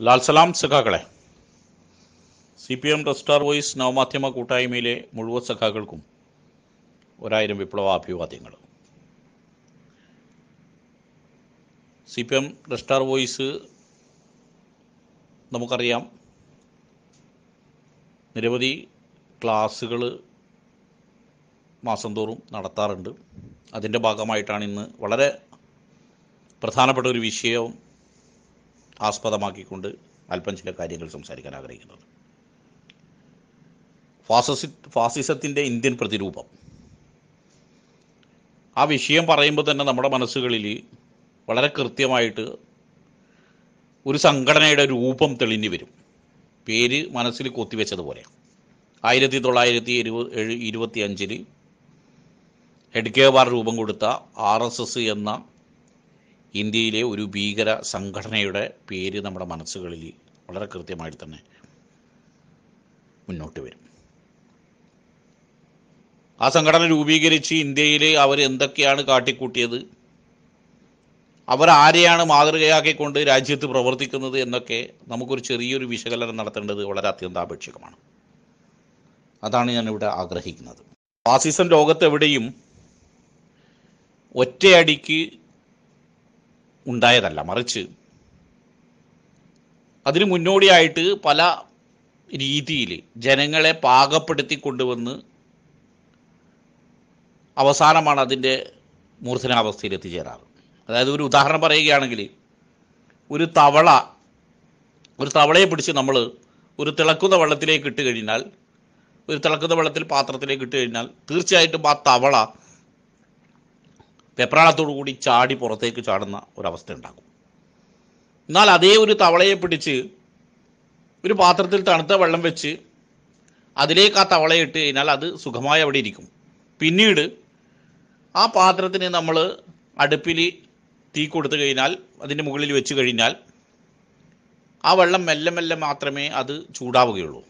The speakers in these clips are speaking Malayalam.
ലാൽ സലാം സഖാക്കളെ. C P M red star voice നവമാധ്യമ കൂട്ടായ്മയിലെ മുഴുവൻ സഖാക്കൾക്കും ഒരായിരം വിപ്ലവ അഭിവാദ്യങ്ങൾ. C P M red star voice നമുക്കറിയാം. നിരവധി ക്ലാസ്സുകൾ മാസം തോറും നടത്താറുണ്ട്. അതിന്റെ ഭാഗമായിട്ടാണ് ഇന്ന് വളരെ പ്രധാനപ്പെട്ട ഒരു വിഷയവും ആസ്പദമാക്കിക്കൊണ്ട് അല്പം ചില കാര്യങ്ങൾ സംസാരിക്കാൻ ആഗ്രഹിക്കുന്നത്. ഫാസിസി ഫാസിസത്തിന്റെ ഇന്ത്യൻ പ്രതിരൂപം. ആ വിഷയം പറയുമ്പോൾ തന്നെ നമ്മുടെ മനസ്സുകളിൽ വളരെ കൃത്യമായിട്ട് ഒരു സംഘടനയുടെ രൂപം തെളിഞ്ഞു വരും. പേര് മനസ്സിൽ കൊത്തിവെച്ചതുപോലെ. ആയിരത്തി തൊള്ളായിരത്തി ഇരുപത് ഇരുപത്തി അഞ്ചിൽ ഹെഡ്കേവാർ രൂപം കൊടുത്ത ആർ എസ് എസ് എന്ന ഇന്ത്യയിലെ ഒരു ഭീകര സംഘടനയുടെ പേര് നമ്മുടെ മനസ്സുകളിൽ വളരെ കൃത്യമായിട്ട് തന്നെ മുന്നോട്ട് വരും. ആ സംഘടന രൂപീകരിച്ച് ഇന്ത്യയിൽ അവർ എന്തൊക്കെയാണ് കാട്ടിക്കൂട്ടിയത്? അവർ ആരെയാണ് മാതൃകയാക്കിക്കൊണ്ട് രാജ്യത്ത് പ്രവർത്തിക്കുന്നത് എന്നൊക്കെ നമുക്കൊരു ചെറിയൊരു വിശകലനം നടത്തേണ്ടത് വളരെ അത്യന്താപേക്ഷികമാണ്. അതാണ് ഞാനിവിടെ ആഗ്രഹിക്കുന്നത്. ഫാസിസം ലോകത്തെവിടെയും ഒറ്റയടിക്ക് ഉണ്ടായതല്ല മറിച്ച്. അതിന് മുന്നോടിയായിട്ട് പല രീതിയിൽ ജനങ്ങളെ പാകപ്പെടുത്തി കൊണ്ടുവന്ന് അവസാനമാണ് അതിന്റെ മൂർധനാവസ്ഥയിൽ എത്തിച്ചേരാറ്. അതായത് ഒരു ഉദാഹരണം പറയുകയാണെങ്കിൽ ഒരു തവള ഒരു തവളയെ പിടിച്ച് നമ്മൾ ഒരു തിളക്കുന്ന വെള്ളത്തിലേക്ക് ഇട്ട് കഴിഞ്ഞാൽ ഒരു തിളക്കുന്ന വെള്ളത്തിൽ പാത്രത്തിലേക്ക് ഇട്ട് കഴിഞ്ഞാൽ തീർച്ചയായിട്ടും ആ തവള വെപ്രാളത്തോടു കൂടി ചാടി പുറത്തേക്ക് ചാടുന്ന ഒരവസ്ഥ ഉണ്ടാകും. എന്നാൽ അതേ ഒരു തവളയെ പിടിച്ച് ഒരു പാത്രത്തിൽ തണുത്ത വെള്ളം വെച്ച് അതിലേക്ക് ആ തവളയിട്ട് കഴിഞ്ഞാൽ അത് സുഖമായി അവിടെ ഇരിക്കും. പിന്നീട് ആ പാത്രത്തിന് നമ്മൾ അടുപ്പിൽ തീ കൊടുത്തു കഴിഞ്ഞാൽ അതിന്റെ മുകളിൽ വെച്ച് കഴിഞ്ഞാൽ ആ വെള്ളം മെല്ലെ മെല്ലെ മാത്രമേ അത് ചൂടാവുകയുള്ളൂ.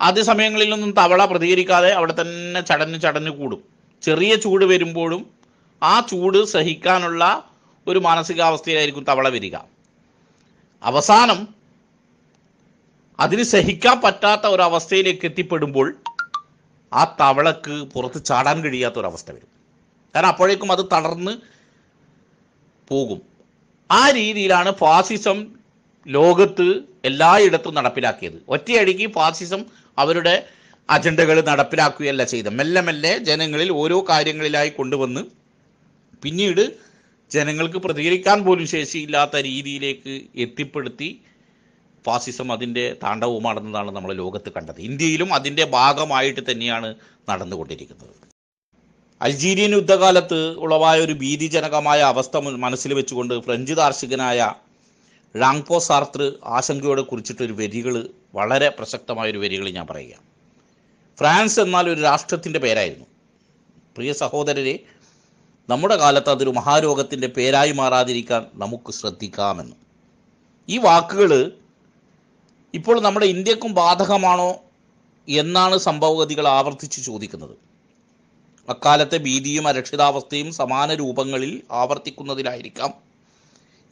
ആദ്യ സമയങ്ങളിലൊന്നും തവള പ്രതികരിക്കാതെ അവിടെ തന്നെ ചടഞ്ഞ് ചടഞ്ഞ് കൂടും. ചെറിയ ചൂട് വരുമ്പോഴും ആ ചൂട് സഹിക്കാനുള്ള ഒരു മാനസികാവസ്ഥയിലായിരിക്കും തവള വരിക. അവസാനം അതിന് സഹിക്കാൻ പറ്റാത്ത ഒരവസ്ഥയിലേക്ക് എത്തിപ്പെടുമ്പോൾ ആ തവളക്ക് പുറത്ത് ചാടാൻ കഴിയാത്ത ഒരവസ്ഥ വരും. കാരണം അപ്പോഴേക്കും അത് തളർന്ന് പോകും. ആ രീതിയിലാണ് ഫാസിസം ലോകത്ത് എല്ലായിടത്തും നടപ്പിലാക്കിയത്. ഒറ്റയടിക്ക് ഫാസിസം അവരുടെ അജണ്ടകൾ നടപ്പിലാക്കുകയല്ല ചെയ്തത്. മെല്ലെ മെല്ലെ ജനങ്ങളിൽ ഓരോ കാര്യങ്ങളിലായി കൊണ്ടുവന്ന് പിന്നീട് ജനങ്ങൾക്ക് പ്രതികരിക്കാൻ പോലും ശേഷിയില്ലാത്ത രീതിയിലേക്ക് എത്തിപ്പെടുത്തി ഫാസിസം അതിന്റെ താണ്ഡവുമാണെന്നതാണ് നമ്മൾ ലോകത്ത് കണ്ടത്. ഇന്ത്യയിലും അതിന്റെ ഭാഗമായിട്ട് തന്നെയാണ് നടന്നുകൊണ്ടിരിക്കുന്നത്. അൾജീരിയൻ യുദ്ധകാലത്ത് ഉളവായ ഒരു ഭീതിജനകമായ അവസ്ഥ മനസ്സിൽ വെച്ചുകൊണ്ട് ഫ്രഞ്ച് ദാർശനികനായ റാങ്പോ സാർത്ര ആശങ്കയോടെ കുറിച്ചിട്ടൊരു വരികൾ വളരെ പ്രസക്തമായൊരു വരികൾ ഞാൻ പറയുക ഫ്രാൻസ് എന്നാൽ ഒരു രാഷ്ട്രത്തിന്റെ പേരായിരുന്നു. പ്രിയ സഹോദരരെ നമ്മുടെ കാലത്ത് അതൊരു മഹാരോഗത്തിന്റെ പേരായി മാറാതിരിക്കാൻ നമുക്ക് ശ്രദ്ധിക്കാമെന്ന്. ഈ വാക്കുകൾ ഇപ്പോൾ നമ്മുടെ ഇന്ത്യക്കും ബാധകമാണോ എന്നാണ് സംഭവഗതികൾ ആവർത്തിച്ച് ചോദിക്കുന്നത്. അക്കാലത്തെ ഭീതിയും അരക്ഷിതാവസ്ഥയും സമാന രൂപങ്ങളിൽ ആവർത്തിക്കുന്നതിലായിരിക്കാം.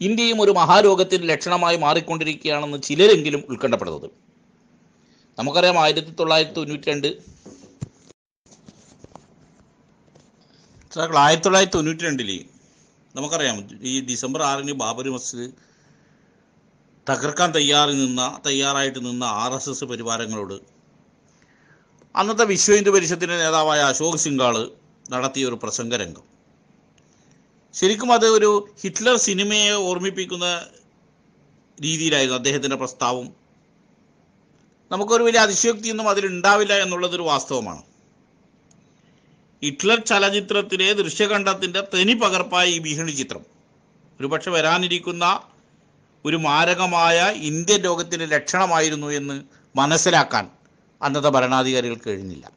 ഇന്ത്യയും ഒരു മഹാരോഗത്തിന്റെ ലക്ഷണമായി മാറിക്കൊണ്ടിരിക്കുകയാണെന്ന് ചിലരെങ്കിലും ഉത്കണ്ഠപ്പെടുന്നത്. നമുക്കറിയാം ആയിരത്തി തൊള്ളായിരത്തി തൊണ്ണൂറ്റി രണ്ട് ആയിരത്തി തൊള്ളായിരത്തി തൊണ്ണൂറ്റി രണ്ടിൽ നമുക്കറിയാം ഈ ഡിസംബർ ആറിന് ബാബരി മസ്ജിദ് തകർക്കാൻ തയ്യാറി നിന്ന തയ്യാറായിട്ട് നിന്ന ആർ എസ് എസ് പരിവാരങ്ങളോട് അന്നത്തെ വിശ്വ ഹിന്ദു പരിഷത്തിന്റെ നേതാവായ അശോക് സിംഗാൾ നടത്തിയ ഒരു പ്രസംഗരംഗം. ശരിക്കും അത് ഒരു ഹിറ്റ്ലർ സിനിമയെ ഓർമ്മിപ്പിക്കുന്ന രീതിയിലായിരുന്നു അദ്ദേഹത്തിന്റെ പ്രസ്താവം. നമുക്കൊരു വലിയ അതിശയോക്തിയൊന്നും അതിലുണ്ടാവില്ല എന്നുള്ളതൊരു വാസ്തവമാണ്. ഹിറ്റ്ലർ ചലച്ചിത്രത്തിലെ ദൃശ്യകണ്ഠത്തിന്റെ തനി പകർപ്പായ ഈ ഭീഷണി ചിത്രം. ഒരുപക്ഷെ വരാനിരിക്കുന്ന ഒരു മാരകമായ ഇന്ത്യൻ ലോകത്തിന്റെ ലക്ഷണമായിരുന്നു എന്ന് മനസ്സിലാക്കാൻ അന്നത്തെ ഭരണാധികാരികൾക്ക് കഴിഞ്ഞില്ല.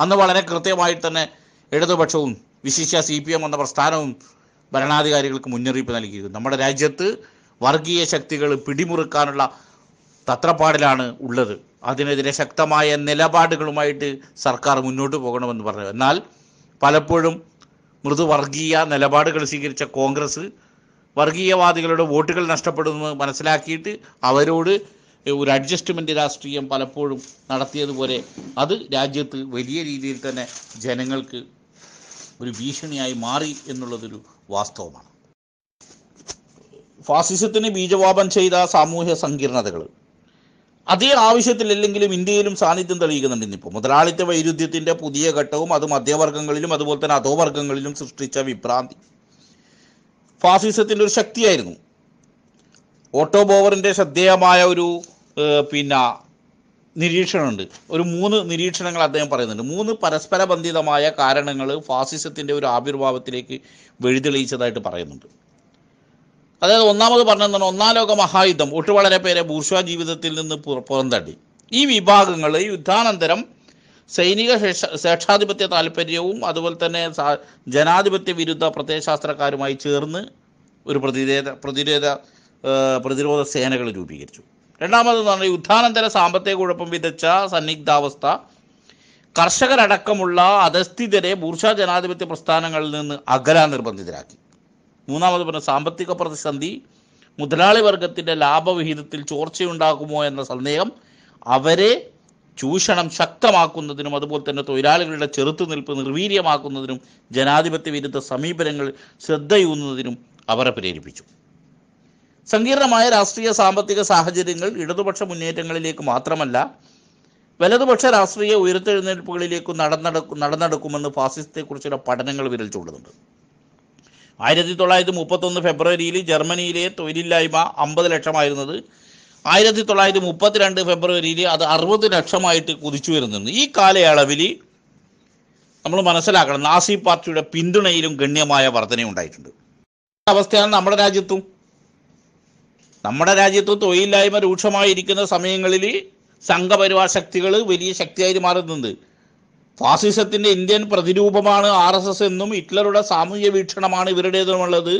അന്ന് വളരെ കൃത്യമായി തന്നെ ഇടതുപക്ഷവും വിശിഷ്യ സി പി എം എന്ന പ്രസ്ഥാനവും ഭരണാധികാരികൾക്ക് മുന്നറിയിപ്പ് നൽകിയിരുന്നു. നമ്മുടെ രാജ്യത്ത് വർഗീയ ശക്തികൾ പിടിമുറുക്കാനുള്ള തത്രപ്പാടിലാണ് ഉള്ളത്. അതിനെതിരെ ശക്തമായ നിലപാടുകളുമായിട്ട് സർക്കാർ മുന്നോട്ട് പോകണമെന്ന് പറഞ്ഞു. എന്നാൽ പലപ്പോഴും മൃദുവർഗീയ നിലപാടുകൾ സ്വീകരിച്ച കോൺഗ്രസ് വർഗീയവാദികളുടെ വോട്ടുകൾ നഷ്ടപ്പെടുന്നത് മനസ്സിലാക്കിയിട്ട് അവരോട് ഒരു അഡ്ജസ്റ്റ്മെന്റ് രാഷ്ട്രീയം പലപ്പോഴും നടത്തിയതുപോലെ അത് രാജ്യത്ത് വലിയ രീതിയിൽ തന്നെ ജനങ്ങൾക്ക് ഒരു ഭീഷണിയായി മാറി എന്നുള്ളതൊരു വാസ്തവമാണ്. ഫാസിസത്തിന് ബീജവാപം ചെയ്ത സാമൂഹ്യ സങ്കീർണതകൾ. അതേ ആവശ്യത്തിലല്ലെങ്കിലും ഇന്ത്യയിലും സാന്നിധ്യം തെളിയിക്കുന്നുണ്ട് ഇന്നിപ്പോൾ മുതലാളിത്ത വൈരുദ്ധ്യത്തിന്റെ പുതിയ ഘട്ടവും അത് മധ്യവർഗങ്ങളിലും അതുപോലെ തന്നെ അധോവർഗങ്ങളിലും സൃഷ്ടിച്ച വിഭ്രാന്തി. ഫാസിസത്തിന്റെ ഒരു ശക്തിയായിരുന്നു. ഓട്ടോ ബോവറിന്റെ ശ്രദ്ധേയമായ ഒരു പിന്നെ നിരീക്ഷണമുണ്ട്. ഒരു മൂന്ന് നിരീക്ഷണങ്ങൾ അദ്ദേഹം പറയുന്നുണ്ട്. മൂന്ന് പരസ്പര ബന്ധിതമായ കാരണങ്ങൾ ഫാസിസത്തിന്റെ ഒരു ആവിർഭാവത്തിലേക്ക് വഴിതെളിയിച്ചതായിട്ട് പറയുന്നുണ്ട്. അതായത് ഒന്നാമത് പറഞ്ഞതെന്ന് ഒന്നാം ലോക മഹായുദ്ധം. ഒട്ടു വളരെ പേരെ ബൂർഷ്വാ ജീവിതത്തിൽ നിന്ന് പുറ- പുറന്തള്ളി. ഈ വിഭാഗങ്ങൾ യുദ്ധാനന്തരം സൈനിക ശേഷ- സ്വേച്ഛാധിപത്യ താല്പര്യവും അതുപോലെ തന്നെ ജനാധിപത്യ വിരുദ്ധ പ്രത്യയശാസ്ത്രക്കാരുമായി ചേർന്ന് ഒരു പ്രതിരോധ പ്രതിരോധ പ്രതിരോധ സേനകൾ രൂപീകരിച്ചു. രണ്ടാമതെന്ന് പറഞ്ഞാൽ യുദ്ധാനന്തര സാമ്പത്തിക കുഴപ്പം വിതച്ച സന്നിഗ്ധാവസ്ഥ. കർഷകരടക്കമുള്ള അധസ്ഥിതരെ ബൂർഷ ജനാധിപത്യ പ്രസ്ഥാനങ്ങളിൽ നിന്ന് അകലാൻ നിർബന്ധിതരാക്കി മൂന്നാമത് പറഞ്ഞ സാമ്പത്തിക പ്രതിസന്ധി മുതലാളി വർഗത്തിന്റെ ലാഭവിഹിതത്തിൽ ചോർച്ചയുണ്ടാകുമോ എന്ന സന്ദേഹം അവരെ ചൂഷണം ശക്തമാക്കുന്നതിനും അതുപോലെ തന്നെ തൊഴിലാളികളുടെ ചെറുത്തുനിൽപ്പ് നിർവീര്യമാക്കുന്നതിനും ജനാധിപത്യ വിരുദ്ധ സമീപനങ്ങൾ ശ്രദ്ധയൂന്നുന്നതിനും അവരെ പ്രേരിപ്പിച്ചു. സങ്കീർണമായ രാഷ്ട്രീയ സാമ്പത്തിക സാഹചര്യങ്ങൾ ഇടതുപക്ഷ മുന്നേറ്റങ്ങളിലേക്ക് മാത്രമല്ല വലതുപക്ഷ രാഷ്ട്രീയ ഉയർത്തെഴുന്നേൽപ്പുകളിലേക്ക് നടന്നടക്കും നടന്നെടുക്കുമെന്ന് ഫാസിസത്തെക്കുറിച്ചുള്ള പഠനങ്ങൾ വിരൽ ചൂണ്ടുന്നുണ്ട്. ആയിരത്തി തൊള്ളായിരത്തി മുപ്പത്തൊന്ന് ഫെബ്രുവരിയിൽ ജർമ്മനിയിലെ തൊഴിലില്ലായ്മ അമ്പത് ലക്ഷമായിരുന്നത്. ആയിരത്തി തൊള്ളായിരത്തി മുപ്പത്തിരണ്ട് ഫെബ്രുവരിയിൽ അത് അറുപത് ലക്ഷമായിട്ട് കുതിച്ചു വരുന്നുണ്ട്. ഈ കാലയളവിൽ നമ്മൾ മനസ്സിലാക്കണം നാസി പാർട്ടിയുടെ പിന്തുണയിലും ഗണ്യമായ വർധനയുണ്ടായിട്ടുണ്ട്. അവസ്ഥയാണ് നമ്മുടെ രാജ്യത്തും. നമ്മുടെ രാജ്യത്ത് തൊഴിലില്ലായ്മ രൂക്ഷമായിരിക്കുന്ന സമയങ്ങളിൽ സംഘപരിവാർ ശക്തികൾ വലിയ ശക്തിയായി മാറുന്നുണ്ട്. ഫാസിസത്തിന്റെ ഇന്ത്യൻ പ്രതിരൂപമാണ് ആർ എസ് എസ് എന്നും ഹിറ്റ്ലറുടെ സാമൂഹ്യ വീക്ഷണമാണ് ഇവരുടേതുമുള്ളത്.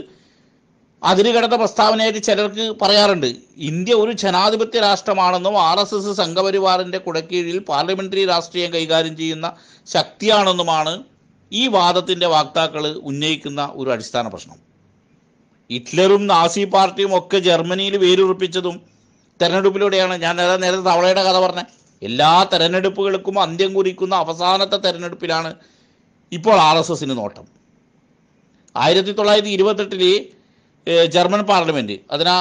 കിടന്ന പ്രസ്താവനയായിട്ട് ചിലർക്ക് പറയാറുണ്ട്. ഇന്ത്യ ഒരു ജനാധിപത്യ രാഷ്ട്രമാണെന്നും ആർ എസ് എസ് സംഘപരിവാറിന്റെ കുടക്കീഴിൽ പാർലമെന്ററി രാഷ്ട്രീയം കൈകാര്യം ചെയ്യുന്ന ശക്തിയാണെന്നുമാണ് ഈ വാദത്തിന്റെ വാക്താക്കൾ ഉന്നയിക്കുന്ന ഒരു അടിസ്ഥാന പ്രശ്നം. ഹിറ്റ്ലറും നാസി പാർട്ടിയും ഒക്കെ ജർമ്മനിയിൽ വേരുറപ്പിച്ചതും തെരഞ്ഞെടുപ്പിലൂടെയാണ്. ഞാൻ നേരെ നേരത്തെ തവളയുടെ കഥ പറഞ്ഞത് എല്ലാ തെരഞ്ഞെടുപ്പുകൾക്കും അന്ത്യം കുറിക്കുന്ന അവസാനത്തെ തെരഞ്ഞെടുപ്പിലാണ് ഇപ്പോൾ ആർ എസ് എസിന് നോട്ടം. ആയിരത്തി തൊള്ളായിരത്തി ഇരുപത്തെട്ടിൽ ജർമ്മൻ പാർലമെന്റ് അതിനാ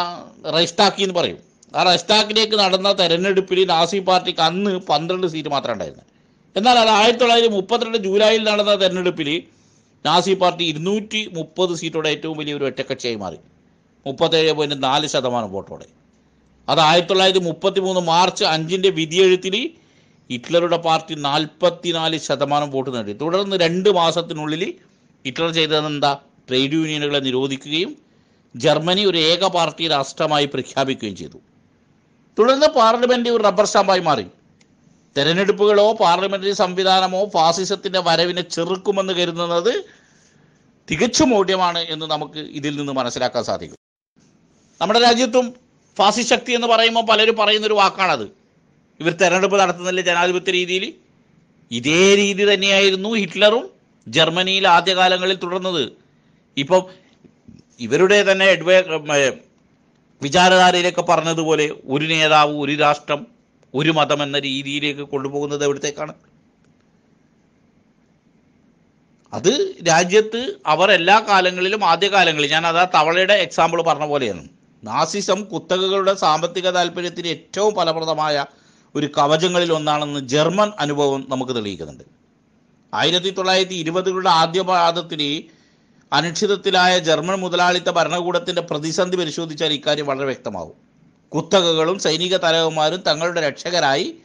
റൈസ്റ്റാക്കി എന്ന് പറയും. ആ റൈസ്റ്റാക്കിലേക്ക് നടന്ന തെരഞ്ഞെടുപ്പിൽ നാസി പാർട്ടിക്ക് അന്ന് പന്ത്രണ്ട് സീറ്റ് മാത്രമേ ഉണ്ടായിരുന്നു. എന്നാൽ അത് ആയിരത്തി തൊള്ളായിരത്തി മുപ്പത്തിരണ്ട് ജൂലൈയിൽ നടന്ന തെരഞ്ഞെടുപ്പിൽ നാസി പാർട്ടി ഇരുന്നൂറ്റി മുപ്പത് സീറ്റോടെ ഏറ്റവും വലിയ ഒരു ഒറ്റക്കക്ഷിയായി മാറി. മുപ്പത്തേഴ് പോയിന്റ് നാല് ശതമാനം വോട്ടോടെ. അത് ആയിരത്തി തൊള്ളായിരത്തി മുപ്പത്തി മൂന്ന് മാർച്ച് അഞ്ചിന്റെ വിധിയെഴുത്തിൽ ഹിറ്റ്ലറുടെ പാർട്ടി നാൽപ്പത്തിനാല് ശതമാനം വോട്ട് നേടി. തുടർന്ന് രണ്ട് മാസത്തിനുള്ളിൽ ഹിറ്റ്ലർ ചെയ്തത് എന്താ? ട്രേഡ് യൂണിയനുകളെ നിരോധിക്കുകയും ജർമ്മനി ഒരു ഏക പാർട്ടി രാഷ്ട്രമായി പ്രഖ്യാപിക്കുകയും ചെയ്തു. തുടർന്ന് പാർലമെന്റ് ഒരു റബ്ബർ സ്റ്റാമ്പായി മാറി. തെരഞ്ഞെടുപ്പുകളോ പാർലമെന്ററി സംവിധാനമോ ഫാസിസത്തിന്റെ വരവിനെ ചെറുക്കുമെന്ന് കരുതുന്നത് തികച്ചും മൂഢ്യമാണ് എന്ന് നമുക്ക് ഇതിൽ നിന്ന് മനസ്സിലാക്കാൻ സാധിക്കും. നമ്മുടെ രാജ്യത്തും ഫാസിസ്റ്റ് ശക്തി എന്ന് പറയുമ്പോൾ പലരും പറയുന്നൊരു വാക്കാണത്. ഇവർ തെരഞ്ഞെടുപ്പ് നടത്തുന്നില്ല ജനാധിപത്യ രീതിയിൽ? ഇതേ രീതി തന്നെയായിരുന്നു ഹിറ്റ്ലറും ജർമ്മനിയിൽ ആദ്യകാലങ്ങളിൽ തുടർന്നത്. ഇപ്പം ഇവരുടെ തന്നെ എഡ്വേ വിചാരധാരയിലൊക്കെ പറഞ്ഞതുപോലെ ഒരു നേതാവ് ഒരു രാഷ്ട്രം ഒരു മതം എന്ന രീതിയിലേക്ക് കൊണ്ടുപോകുന്നത് എവിടത്തേക്കാണ്? അത് രാജ്യത്ത് അവർ എല്ലാ കാലങ്ങളിലും ആദ്യകാലങ്ങളിൽ ഞാൻ അതാ തവളയുടെ എക്സാമ്പിൾ പറഞ്ഞ പോലെയാണ്. നാസിസം കുത്തകകളുടെ സാമ്പത്തിക താല്പര്യത്തിന് ഏറ്റവും ഫലപ്രദമായ ഒരു കവചങ്ങളിൽ ഒന്നാണെന്ന് ജർമ്മൻ അനുഭവം നമുക്ക് തെളിയിക്കുന്നുണ്ട്. ആയിരത്തി തൊള്ളായിരത്തി ഇരുപതുകളുടെ ആദ്യ പാദത്തിൽ അനിശ്ചിതത്തിലായ ജർമ്മൻ മുതലാളിത്ത ഭരണകൂടത്തിന്റെ പ്രതിസന്ധി പരിശോധിച്ചാൽ ഇക്കാര്യം വളരെ വ്യക്തമാവും. കുത്തകകളും സൈനിക തലവന്മാരും തങ്ങളുടെ രക്ഷകരായി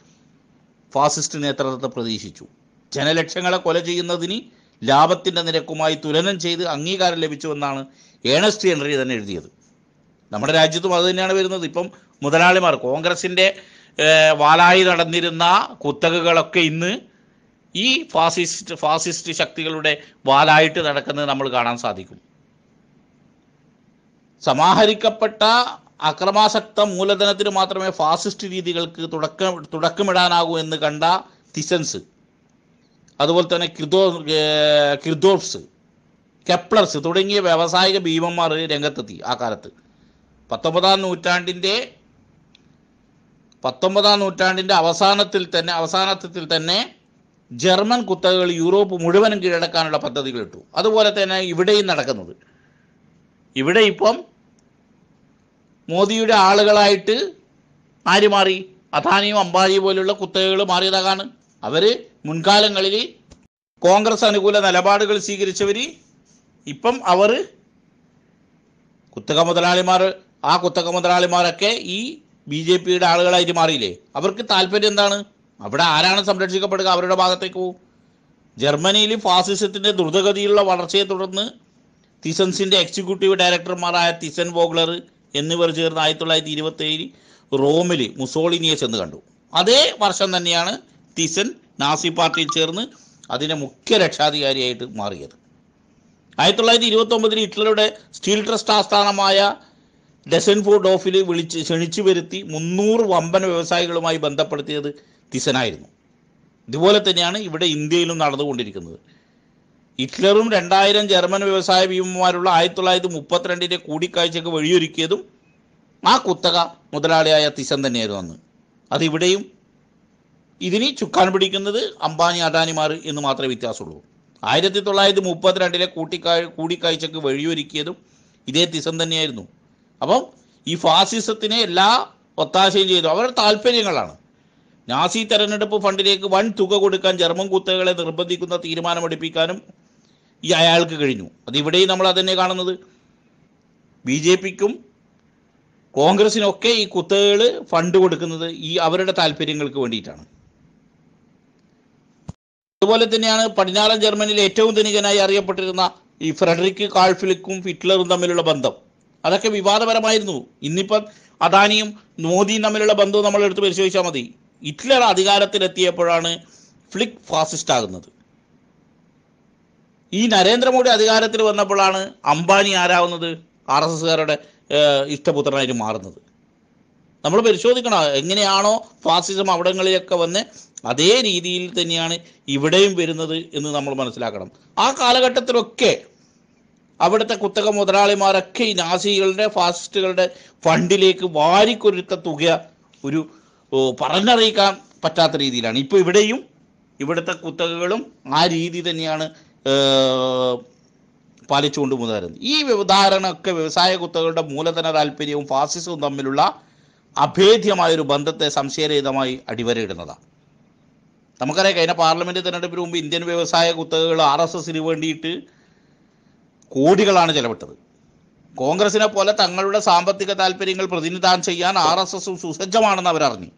ഫാസിസ്റ്റ് നേതൃത്വത്തെ പ്രതീക്ഷിച്ചു. ജനലക്ഷങ്ങളെ കൊല ചെയ്യുന്നതിന് ലാഭത്തിന്റെ നിരക്കുമായി തുലനം ചെയ്ത് അംഗീകാരം ലഭിച്ചുവെന്നാണ് ഏണസ്റ്റ് ഹെൻറി തന്നെ എഴുതിയത്. നമ്മുടെ രാജ്യത്തും അത് തന്നെയാണ് വരുന്നത്. ഇപ്പം മുതലാളിമാർ കോൺഗ്രസിന്റെ വാലായി നടന്നിരുന്ന കുത്തകകളൊക്കെ ഇന്ന് ഈ ഫാസിസ്റ്റ് ഫാസിസ്റ്റ് ശക്തികളുടെ വാലായിട്ട് നടക്കുന്നത് നമ്മൾ കാണാൻ സാധിക്കും. സമാഹരിക്കപ്പെട്ട അക്രമാസക്ത മൂലധനത്തിന് മാത്രമേ ഫാസിസ്റ്റ് രീതികൾക്ക് തുടക്കം തുടക്കമിടാനാകൂ എന്ന് കണ്ട തിസൻസ് അതുപോലെ തന്നെ കിർദോ ഏർ, കെപ്ലർസ് തുടങ്ങിയ വ്യാവസായിക ഭീമന്മാർ രംഗത്തെത്തി ആ കാലത്ത്. പത്തൊമ്പതാം നൂറ്റാണ്ടിന്റെ പത്തൊമ്പതാം നൂറ്റാണ്ടിന്റെ അവസാനത്തിൽ തന്നെ അവസാനത്തിൽ തന്നെ ജർമ്മൻ കുത്തകകൾ യൂറോപ്പ് മുഴുവനും കീഴടക്കാനുള്ള പദ്ധതികൾ ഇട്ടു. അതുപോലെ തന്നെ ഇവിടെയും നടക്കുന്നത്. ഇവിടെ ഇപ്പം മോദിയുടെ ആളുകളായിട്ട് ആര് മാറി? അദാനിയും അംബാനിയും പോലുള്ള കുത്തകകൾ മാറിയതാകാണ്. അവർ മുൻകാലങ്ങളിൽ കോൺഗ്രസ് അനുകൂല നിലപാടുകൾ സ്വീകരിച്ചവർ ഇപ്പം അവർ കുത്തക മുതലാളിമാർ ആ കുത്തക മുതലാളിമാരൊക്കെ ഈ ബി ജെ പിയുടെ ആളുകളായിട്ട് മാറിയില്ലേ? അവർക്ക് താല്പര്യം എന്താണ്? അവിടെ ആരാണ് സംരക്ഷിക്കപ്പെടുക? അവരുടെ ഭാഗത്തേക്ക് പോകും ജർമ്മനിയിൽ ഫാസിസത്തിന്റെ ദ്രുതഗതിയിലുള്ള വളർച്ചയെ തുടർന്ന് തിസൻസിന്റെ എക്സിക്യൂട്ടീവ് ഡയറക്ടർമാരായ തിസൻ വോഗ്ലർ എന്നിവർ ചേർന്ന് ആയിരത്തി തൊള്ളായിരത്തി ഇരുപത്തി ഏഴിൽ റോമിൽ മുസോളിനിയെ ചെന്ന് കണ്ടു. അതേ വർഷം തന്നെയാണ് തിസൻ നാസി പാർട്ടിയിൽ ചേർന്ന് അതിന്റെ മുഖ്യ രക്ഷാധികാരിയായിട്ട് മാറിയത്. ആയിരത്തി തൊള്ളായിരത്തി ഇരുപത്തി ഹിറ്റ്ലറുടെ സ്റ്റീൽ ട്രസ്റ്റ് ആസ്ഥാനമായ ഡെസൻഫോർഡ് ഓഫിൽ വിളിച്ച് ക്ഷണിച്ചു വരുത്തി മുന്നൂറ് വമ്പൻ വ്യവസായികളുമായി ബന്ധപ്പെടുത്തിയത് തിസനായിരുന്നു. ഇതുപോലെ തന്നെയാണ് ഇവിടെ ഇന്ത്യയിലും നടന്നുകൊണ്ടിരിക്കുന്നത്. ഹിറ്റ്ലറും രണ്ടായിരം ജർമ്മൻ വ്യവസായ ഭീമന്മാരുള്ള ആയിരത്തി തൊള്ളായിരത്തി മുപ്പത്തിരണ്ടിന്റെ കൂടിക്കാഴ്ചയ്ക്ക് വഴിയൊരുക്കിയതും ആ കുത്തക മുതലാളിയായ തിസൻ തന്നെയായിരുന്നു അന്ന്. അതിവിടെയും ഇതിന് ചുക്കാൻ പിടിക്കുന്നത് അംബാനി അദാനിമാർ എന്ന് മാത്രമേ വ്യത്യാസമുള്ളൂ. ആയിരത്തി തൊള്ളായിരത്തി മുപ്പത്തിരണ്ടിലെ കൂട്ടിക്കാ കൂടിക്കാഴ്ചക്ക് വഴിയൊരുക്കിയതും ഇതേ തിസം തന്നെയായിരുന്നു. അപ്പം ഈ ഫാസിസത്തിനെ എല്ലാ ഒത്താശയും ചെയ്തു. അവരുടെ താല്പര്യങ്ങളാണ്. നാസി തെരഞ്ഞെടുപ്പ് ഫണ്ടിലേക്ക് വൻ തുക കൊടുക്കാൻ ജർമ്മൻ കുത്തകളെ നിർബന്ധിക്കുന്ന തീരുമാനമെടുപ്പിക്കാനും ഈ അയാൾക്ക് കഴിഞ്ഞു. അതിവിടെയും നമ്മൾ അതന്നെ കാണുന്നത്. ബി ജെ പിക്കും കോൺഗ്രസിനൊക്കെ ഈ കുത്തകൾ ഫണ്ട് കൊടുക്കുന്നത് ഈ അവരുടെ താല്പര്യങ്ങൾക്ക് വേണ്ടിയിട്ടാണ്. അതുപോലെ തന്നെയാണ് പടിഞ്ഞാറൻ ജർമ്മനിയിൽ ഏറ്റവും ധനികനായി അറിയപ്പെട്ടിരുന്ന ഈ ഫ്രെഡറിക് കാൾഫിലിക്കും ഹിറ്റ്ലറും തമ്മിലുള്ള ബന്ധം. അതൊക്കെ വിവാദപരമായിരുന്നു. ഇന്നിപ്പം അദാനിയും മോദിയും തമ്മിലുള്ള ബന്ധവും നമ്മൾ എടുത്ത് പരിശോധിച്ചാൽ മതി. ഹിറ്റ്ലർ അധികാരത്തിലെത്തിയപ്പോഴാണ് ഫ്ലിക് ഫാസിസ്റ്റ് ആകുന്നത്. ഈ നരേന്ദ്രമോദി അധികാരത്തിൽ വന്നപ്പോഴാണ് അംബാനി ആരാവുന്നത്? ആർ എസ് എസ്സുകാരുടെ ഇഷ്ടപുത്രനായിട്ട് മാറുന്നത്. നമ്മൾ പരിശോധിക്കണം എങ്ങനെയാണോ ഫാസിസം അവിടങ്ങളിലൊക്കെ വന്ന് അതേ രീതിയിൽ തന്നെയാണ് ഇവിടെയും വരുന്നത് എന്ന് നമ്മൾ മനസ്സിലാക്കണം. ആ കാലഘട്ടത്തിലൊക്കെ അവിടുത്തെ കുത്തക മുതലാളിമാരൊക്കെ ഈ നാസികളുടെ ഫാസിസ്റ്റുകളുടെ ഫണ്ടിലേക്ക് വാരിക്കൊരുത്ത തുക ഒരു പറഞ്ഞറിയിക്കാൻ പറ്റാത്ത രീതിയിലാണ്. ഇപ്പോൾ ഇവിടെയും ഇവിടുത്തെ കുത്തകകളും ആ രീതി തന്നെയാണ് പാലിച്ചുകൊണ്ട് മുതലുന്നത് ഈ ഉദാഹരണമൊക്കെ വ്യവസായ കുത്തകളുടെ മൂലധന താല്പര്യവും ഫാസിസവും തമ്മിലുള്ള അഭേദ്യമായൊരു ബന്ധത്തെ സംശയരഹിതമായി അടിവരയിടുന്നതാണ് നമുക്കറിയാം കഴിഞ്ഞ പാർലമെന്റ് തെരഞ്ഞെടുപ്പിന് മുമ്പ് ഇന്ത്യൻ വ്യവസായ കുത്തകകൾ ആർ എസ് എസിന് വേണ്ടിയിട്ട് കോടികളാണ് ചെലവിട്ടത്. കോൺഗ്രസിനെ പോലെ തങ്ങളുടെ സാമ്പത്തിക താല്പര്യങ്ങൾ പ്രതിനിധാനം ചെയ്യാൻ ആർ എസ് എസും സുസജ്ജമാണെന്ന് അവരറിഞ്ഞു.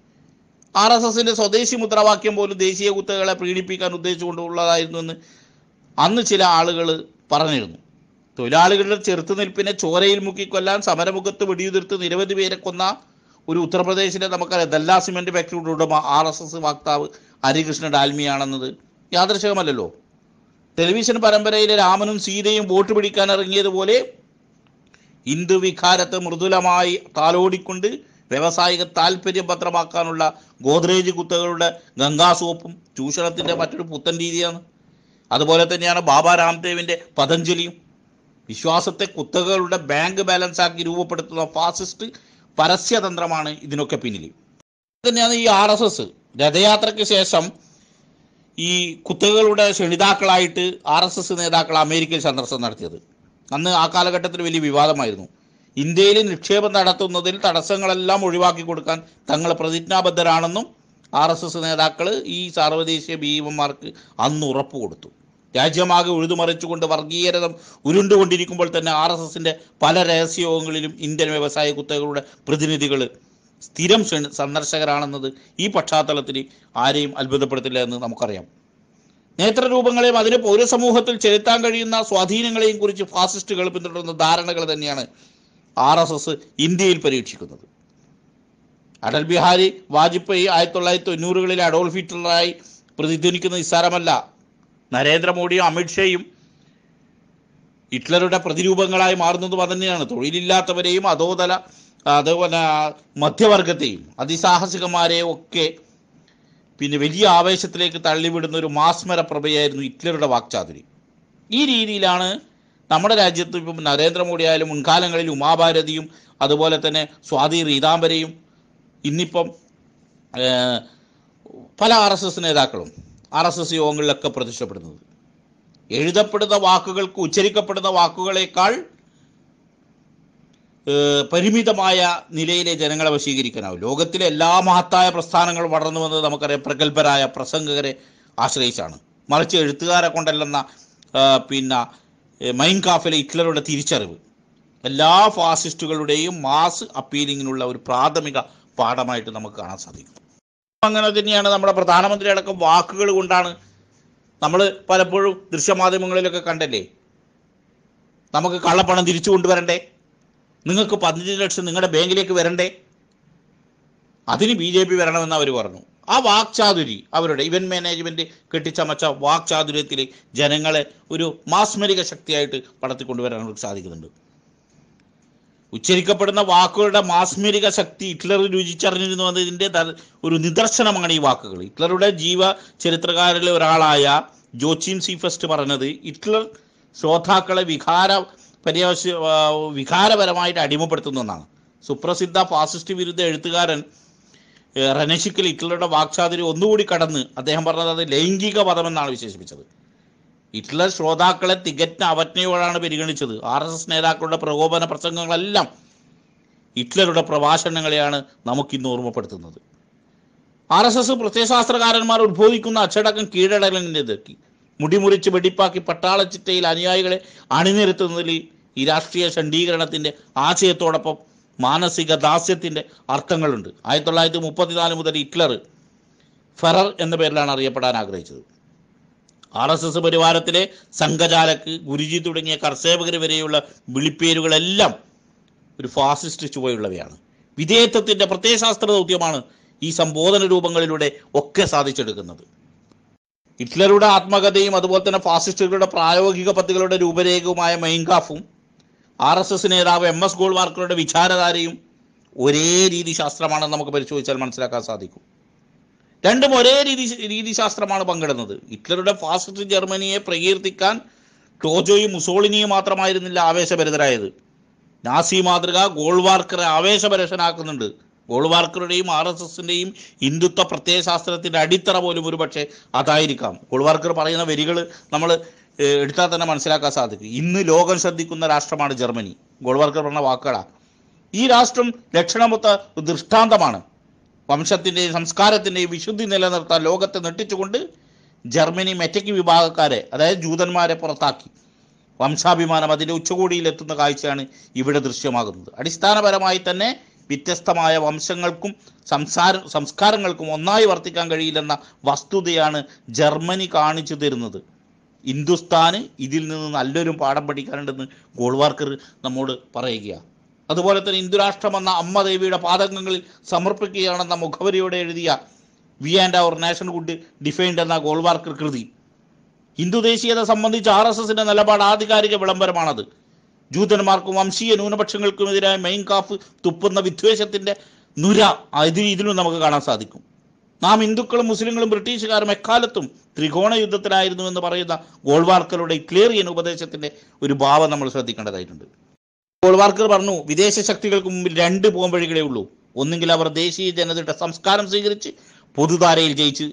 ആർ എസ് എസിന്റെ സ്വദേശി മുദ്രാവാക്യം പോലും ദേശീയ കുത്തകളെ പ്രീണിപ്പിക്കാൻ ഉദ്ദേശിച്ചുകൊണ്ടുള്ളതായിരുന്നു എന്ന് അന്ന് ചില ആളുകൾ പറഞ്ഞിരുന്നു. തൊഴിലാളികളുടെ ചെറുത്തുനിൽപ്പിനെ ചോരയിൽ മുക്കിക്കൊല്ലാൻ സമരമുഖത്ത് വെടിയുതിർത്ത് നിരവധി പേരെ കൊന്ന ഒരു ഉത്തർപ്രദേശിലെ നമുക്കറിയാം ദല്ലാ സിമെന്റ് ഫാക്ടറിയുടെ ഉടമ ആർ എസ് എസ് വക്താവ് ഹരികൃഷ്ണ ഡാൽമിയാണെന്നത് യാദൃശകമല്ലല്ലോ. ടെലിവിഷൻ പരമ്പരയിലെ രാമനും സീതയും വോട്ട് പിടിക്കാൻ ഇറങ്ങിയതുപോലെ ഹിന്ദു വികാരത്തെ മൃദുലമായി താലോടിക്കൊണ്ട് വ്യവസായിക താല്പര്യം പത്രമാക്കാനുള്ള ഗോദ്രേജ് കുത്തകളുടെ ഗംഗാ സോപ്പും ചൂഷണത്തിന്റെ മറ്റൊരു പുത്തൻ രീതിയാണ്. അതുപോലെ തന്നെയാണ് ബാബ രാംദേവിന്റെ പതഞ്ജലിയും. വിശ്വാസത്തെ കുത്തകളുടെ ബാങ്ക് ബാലൻസ് ആക്കി രൂപപ്പെടുത്തുന്ന ഫാസിസ്റ്റ് പരസ്യതന്ത്രമാണ് ഇതിനൊക്കെ പിന്നിൽ തന്നെയാണ് ഈ ആർ എസ് എസ് രഥയാത്രയ്ക്ക് ശേഷം ഈ കുത്തകളുടെ ക്ഷണിതാക്കളായിട്ട് ആർ എസ് എസ് നേതാക്കൾ അമേരിക്കയിൽ സന്ദർശനം നടത്തിയത്. അന്ന് ആ കാലഘട്ടത്തിൽ വലിയ വിവാദമായിരുന്നു. ഇന്ത്യയിൽ നിക്ഷേപം നടത്തുന്നതിൽ തടസ്സങ്ങളെല്ലാം ഒഴിവാക്കി കൊടുക്കാൻ തങ്ങൾ പ്രതിജ്ഞാബദ്ധരാണെന്നും ആർ എസ് എസ് നേതാക്കൾ ഈ സാർവദേശീയ ഭീമന്മാർക്ക് അന്ന് ഉറപ്പ് കൊടുത്തു. രാജ്യമാകെ ഉഴുതുമറിച്ചുകൊണ്ട് വർഗീയരതം ഉരുണ്ടുകൊണ്ടിരിക്കുമ്പോൾ തന്നെ ആർ എസ് എസിന്റെ പല രഹസ്യയോഗങ്ങളിലും ഇന്ത്യൻ വ്യവസായ കുത്തകളുടെ പ്രതിനിധികൾ സ്ഥിരം സന്ദർശകരാണെന്നത് ഈ പശ്ചാത്തലത്തിൽ ആരെയും അത്ഭുതപ്പെടുത്തില്ല എന്ന് നമുക്കറിയാം. നേത്രരൂപങ്ങളെയും അതിന് പൗരസമൂഹത്തിൽ ചെലുത്താൻ കഴിയുന്ന സ്വാധീനങ്ങളെയും കുറിച്ച് ഫാസിസ്റ്റുകൾ പിന്തുടരുന്ന ധാരണകൾ തന്നെയാണ് ആർ എസ് എസ് ഇന്ത്യയിൽ പരീക്ഷിക്കുന്നത്. അടൽ ബിഹാരി വാജ്പേയി ആയിരത്തി തൊള്ളായിരത്തി തൊണ്ണൂറുകളിൽ അഡോൾഫ് ഹിറ്റ്ലറായി പ്രതിധ്വനിക്കുന്ന നിസ്സാരമല്ല. നരേന്ദ്രമോദിയും അമിത്ഷായും ഹിറ്റ്ലറുടെ പ്രതിരൂപങ്ങളായി മാറുന്നതും അതന്നെയാണ്. തൊഴിലില്ലാത്തവരെയും അധോതല അതുപോലെ മധ്യവർഗത്തെയും അതിസാഹസികന്മാരെയും ഒക്കെ പിന്നെ വലിയ ആവേശത്തിലേക്ക് തള്ളിവിടുന്ന ഒരു മാസ്മര പ്രഭയായിരുന്നു ഹിറ്റ്ലറുടെ വാക്ചാതുരി. ഈ രീതിയിലാണ് നമ്മുടെ രാജ്യത്ത് ഇപ്പം നരേന്ദ്രമോദി ആയാലും മുൻകാലങ്ങളിൽ ഉമാഭാരതിയും അതുപോലെ തന്നെ സ്വാതി റീതാംബരയും ഇന്നിപ്പം പല ആർ എസ് എസ് നേതാക്കളും ആർ എസ് എസ് യോഗങ്ങളിലൊക്കെ പ്രത്യക്ഷപ്പെടുന്നത്. എഴുതപ്പെടുന്ന വാക്കുകൾക്ക് ഉച്ചരിക്കപ്പെടുന്ന വാക്കുകളേക്കാൾ പരിമിതമായ നിലയിലെ ജനങ്ങളെ വശീകരിക്കാനാവും. ലോകത്തിലെ എല്ലാ മഹത്തായ പ്രസ്ഥാനങ്ങളും വളർന്നു വന്നത് നമുക്കറിയാം പ്രഗത്ഭരായ പ്രസംഗകരെ ആശ്രയിച്ചാണ്. മറിച്ച് എഴുത്തുകാരെ കൊണ്ടല്ലെന്ന പിന്നെ മൈൻ കാഫിലെ ഹിറ്റ്ലറുടെ തിരിച്ചറിവ്. എല്ലാ ഫാസിസ്റ്റുകളുടെയും മാസ് അപ്പീലിങ്ങിനുള്ള ഒരു പ്രാഥമിക പാഠമായിട്ട് നമുക്ക് കാണാൻ സാധിക്കും. അങ്ങനെ തന്നെയാണ് നമ്മുടെ പ്രധാനമന്ത്രി അടക്കം വാക്കുകൾ കൊണ്ടാണ് നമ്മൾ പലപ്പോഴും ദൃശ്യമാധ്യമങ്ങളിലൊക്കെ കണ്ടല്ലേ? നമുക്ക് കള്ളപ്പണം തിരിച്ചു കൊണ്ടുവരണ്ടേ? നിങ്ങൾക്ക് പതിനഞ്ച് ലക്ഷം നിങ്ങളുടെ ബാങ്കിലേക്ക് വരണ്ടേ? അതിന് ബി ജെ പി വരണമെന്ന് അവർ പറഞ്ഞു. ആ വാക്ചാതുരി അവരുടെ ഇവന്റ് മാനേജ്മെന്റ് കെട്ടിച്ചമച്ച വാക്ചാതുര്യത്തിൽ ജനങ്ങളെ ഒരു മാസ്മരിക ശക്തിയായിട്ട് വളർത്തിക്കൊണ്ടുവരാൻ അവർക്ക് സാധിക്കുന്നുണ്ട്. ഉച്ചരിക്കപ്പെടുന്ന വാക്കുകളുടെ മാസ്മരിക ശക്തി ഹിറ്റ്ലർ രുചിച്ചറിഞ്ഞിരുന്നു എന്നതിന്റെ ഒരു നിദർശനമാണ് ഈ വാക്കുകൾ. ഹിറ്റ്ലറുടെ ജീവ ചരിത്രകാരിലെ ഒരാളായ ജോച്ചിൻ സി ഫസ്റ്റ് പറഞ്ഞത് ഹിറ്റ്ലർ ശ്രോതാക്കളെ വികാര പര്യാവശ ആ, വികാരപരമായിട്ട് അടിമപ്പെടുത്തുന്ന ഒന്നാണ്. സുപ്രസിദ്ധ ഫാസിസ്റ്റ് വിരുദ്ധ എഴുത്തുകാരൻ റനശിക്കൽ ഹിറ്റ്ലറുടെ വാക്ചാതുര്യം ഒന്നുകൂടി കടന്ന് അദ്ദേഹം പറഞ്ഞത് അത് ലൈംഗിക പദമെന്നാണ് വിശേഷിപ്പിച്ചത്. ഹിറ്റ്ലർ ശ്രോതാക്കളെ തികറ്റ അവജ്ഞയോടാണ് പരിഗണിച്ചത്. ആർ എസ് എസ് നേതാക്കളുടെ പ്രകോപന പ്രസംഗങ്ങളെല്ലാം ഹിറ്റ്ലറുടെ പ്രഭാഷണങ്ങളെയാണ് നമുക്കിന്ന് ഓർമ്മപ്പെടുത്തുന്നത്. ആർ എസ് എസ് പ്രത്യയശാസ്ത്രകാരന്മാർ ഉദ്ബോധിക്കുന്ന അച്ചടക്കം കീഴടങ്ങലിനെതിർക്കി. മുടിമുറിച്ച് വെടിപ്പാക്കി പട്ടാളച്ചിട്ടയിൽ അനുയായികളെ അണിനിരത്തുന്നതിൽ ഈ രാഷ്ട്രീയ ശണ്ഡീകരണത്തിന്റെ ആശയത്തോടൊപ്പം മാനസിക ദാസ്യത്തിന്റെ അർത്ഥങ്ങളുണ്ട്. ആയിരത്തി തൊള്ളായിരത്തി മുപ്പത്തിനാല് മുതൽ ഹിറ്റ്ലർ ഫെറർ എന്ന പേരിലാണ് അറിയപ്പെടാൻ ആഗ്രഹിച്ചത്. ആർ എസ് എസ് പരിവാരത്തിലെ സംഘചാലക്ക് ഗുരുജി തുടങ്ങിയ കർഷകർ വരെയുള്ള വിളിപ്പേരുകളെല്ലാം ഒരു ഫാസിസ്റ്റ് ചുവയുള്ളവയാണ്. വിധേയത്വത്തിന്റെ പ്രത്യയശാസ്ത്ര ദൗത്യമാണ് ഈ സംബോധന രൂപങ്ങളിലൂടെ ഒക്കെ സാധിച്ചെടുക്കുന്നത്. ഹിറ്റ്ലറുടെ ആത്മകഥയും അതുപോലെ തന്നെ ഫാസിസ്റ്റുകളുടെ പ്രായോഗിക പദ്ധതികളുടെ രൂപരേഖവുമായ മൈൻകാഫും ആർ എസ് എസ് നേതാവ് എം എസ് ഗോൾവാർക്കറുടെ വിചാരധാരയും ഒരേ രീതി രീതിശാസ്ത്രമാണെന്ന് നമുക്ക് പരിശോധിച്ചാൽ മനസ്സിലാക്കാൻ സാധിക്കും. രണ്ടും ഒരേ രീതി രീതിശാസ്ത്രമാണ് പങ്കിടുന്നത്. ഹിറ്റ്ലറുടെ ഫാസിസ്റ്റ് ജർമ്മനിയെ പ്രകീർത്തിക്കാൻ ടോജോയും മുസോളിനിയും മാത്രമായിരുന്നില്ല ആവേശഭരിതരായത്. നാസി മാതൃക ഗോൾവാർക്കറെ ആവേശപരശനാക്കുന്നുണ്ട് ഗോൾവാർക്കറുടെയും ആർ എസ് എസിന്റെയും ഹിന്ദുത്വ പ്രത്യയശാസ്ത്രത്തിന്റെ അടിത്തറ പോലും ഒരുപക്ഷെ അതായിരിക്കാം. ഗോൾവാർക്കർ പറയുന്ന വരികൾ നമ്മൾ എടുത്താൽ തന്നെ മനസ്സിലാക്കാൻ സാധിക്കും. ഇന്ന് ലോകം ശ്രദ്ധിക്കുന്ന രാഷ്ട്രമാണ് ജർമ്മനി. ഗോൾവർക്കർ പറഞ്ഞ വാക്കുകളാണ് ഈ രാഷ്ട്രം ലക്ഷണമൊത്ത ദൃഷ്ടാന്തമാണ്. വംശത്തിന്റെയും സംസ്കാരത്തിന്റെയും വിശുദ്ധി നിലനിർത്താൻ ലോകത്തെ നെട്ടിച്ചുകൊണ്ട് ജർമ്മനി മെറ്റയ്ക്ക് വിഭാഗക്കാരെ അതായത് ജൂതന്മാരെ പുറത്താക്കി. വംശാഭിമാനം അതിന്റെ ഉച്ചകോടിയിൽ എത്തുന്ന കാഴ്ചയാണ് ഇവിടെ ദൃശ്യമാകുന്നത്. അടിസ്ഥാനപരമായി തന്നെ വ്യത്യസ്തമായ വംശങ്ങൾക്കും സംസാര സംസ്കാരങ്ങൾക്കും ഒന്നായി വർത്തിക്കാൻ കഴിയില്ലെന്ന വസ്തുതയാണ് ജർമ്മനി കാണിച്ചു തരുന്നത്. ഹിന്ദുസ്ഥാന് ഇതിൽ നിന്ന് നല്ലൊരു പാഠം പഠിക്കാനുണ്ടെന്ന് ഗോൾവാർക്കർ നമ്മോട് പറയുകയാണ് അതുപോലെ തന്നെ ഹിന്ദുരാഷ്ട്രം എന്ന അമ്മ ദേവിയുടെ പാതകങ്ങളിൽ സമർപ്പിക്കുകയാണെന്ന മുഖവരിയോടെ എഴുതിയ we and our nationhood defined എന്ന ഗോൾവാർക്കർ കൃതി. ഹിന്ദു ദേശീയത സംബന്ധിച്ച് ആർ എസ് എസിന്റെ നിലപാട് ആധികാരിക വിളംബരമാണത്. ജൂതന്മാർക്കും വംശീയ ന്യൂനപക്ഷങ്ങൾക്കുമെതിരായ മെയിൻ കാഫ് തുപ്പുന്ന വിദ്വേഷത്തിന്റെ നുര. ഇതിലും നമുക്ക് കാണാൻ സാധിക്കും. നാം ഹിന്ദുക്കളും മുസ്ലിങ്ങളും ബ്രിട്ടീഷുകാരും എക്കാലത്തും ത്രികോണ യുദ്ധത്തിലായിരുന്നു എന്ന് പറയുന്ന ഗോൾവാർക്കറുടെ ക്ലിയറിയൻ ഉപദേശത്തിന്റെ ഒരു ഭാവം നമ്മൾ ശ്രദ്ധിക്കേണ്ടതായിട്ടുണ്ട്. ഗോൾവാർക്കർ പറഞ്ഞു വിദേശ ശക്തികൾക്ക് മുമ്പിൽ രണ്ട് പോംവഴികളേ ഉള്ളൂ. ഒന്നുകിൽ അവർ ദേശീയ ജനതയുടെ സംസ്കാരം സ്വീകരിച്ച് പൊതുധാരയിൽ ജയിച്ച്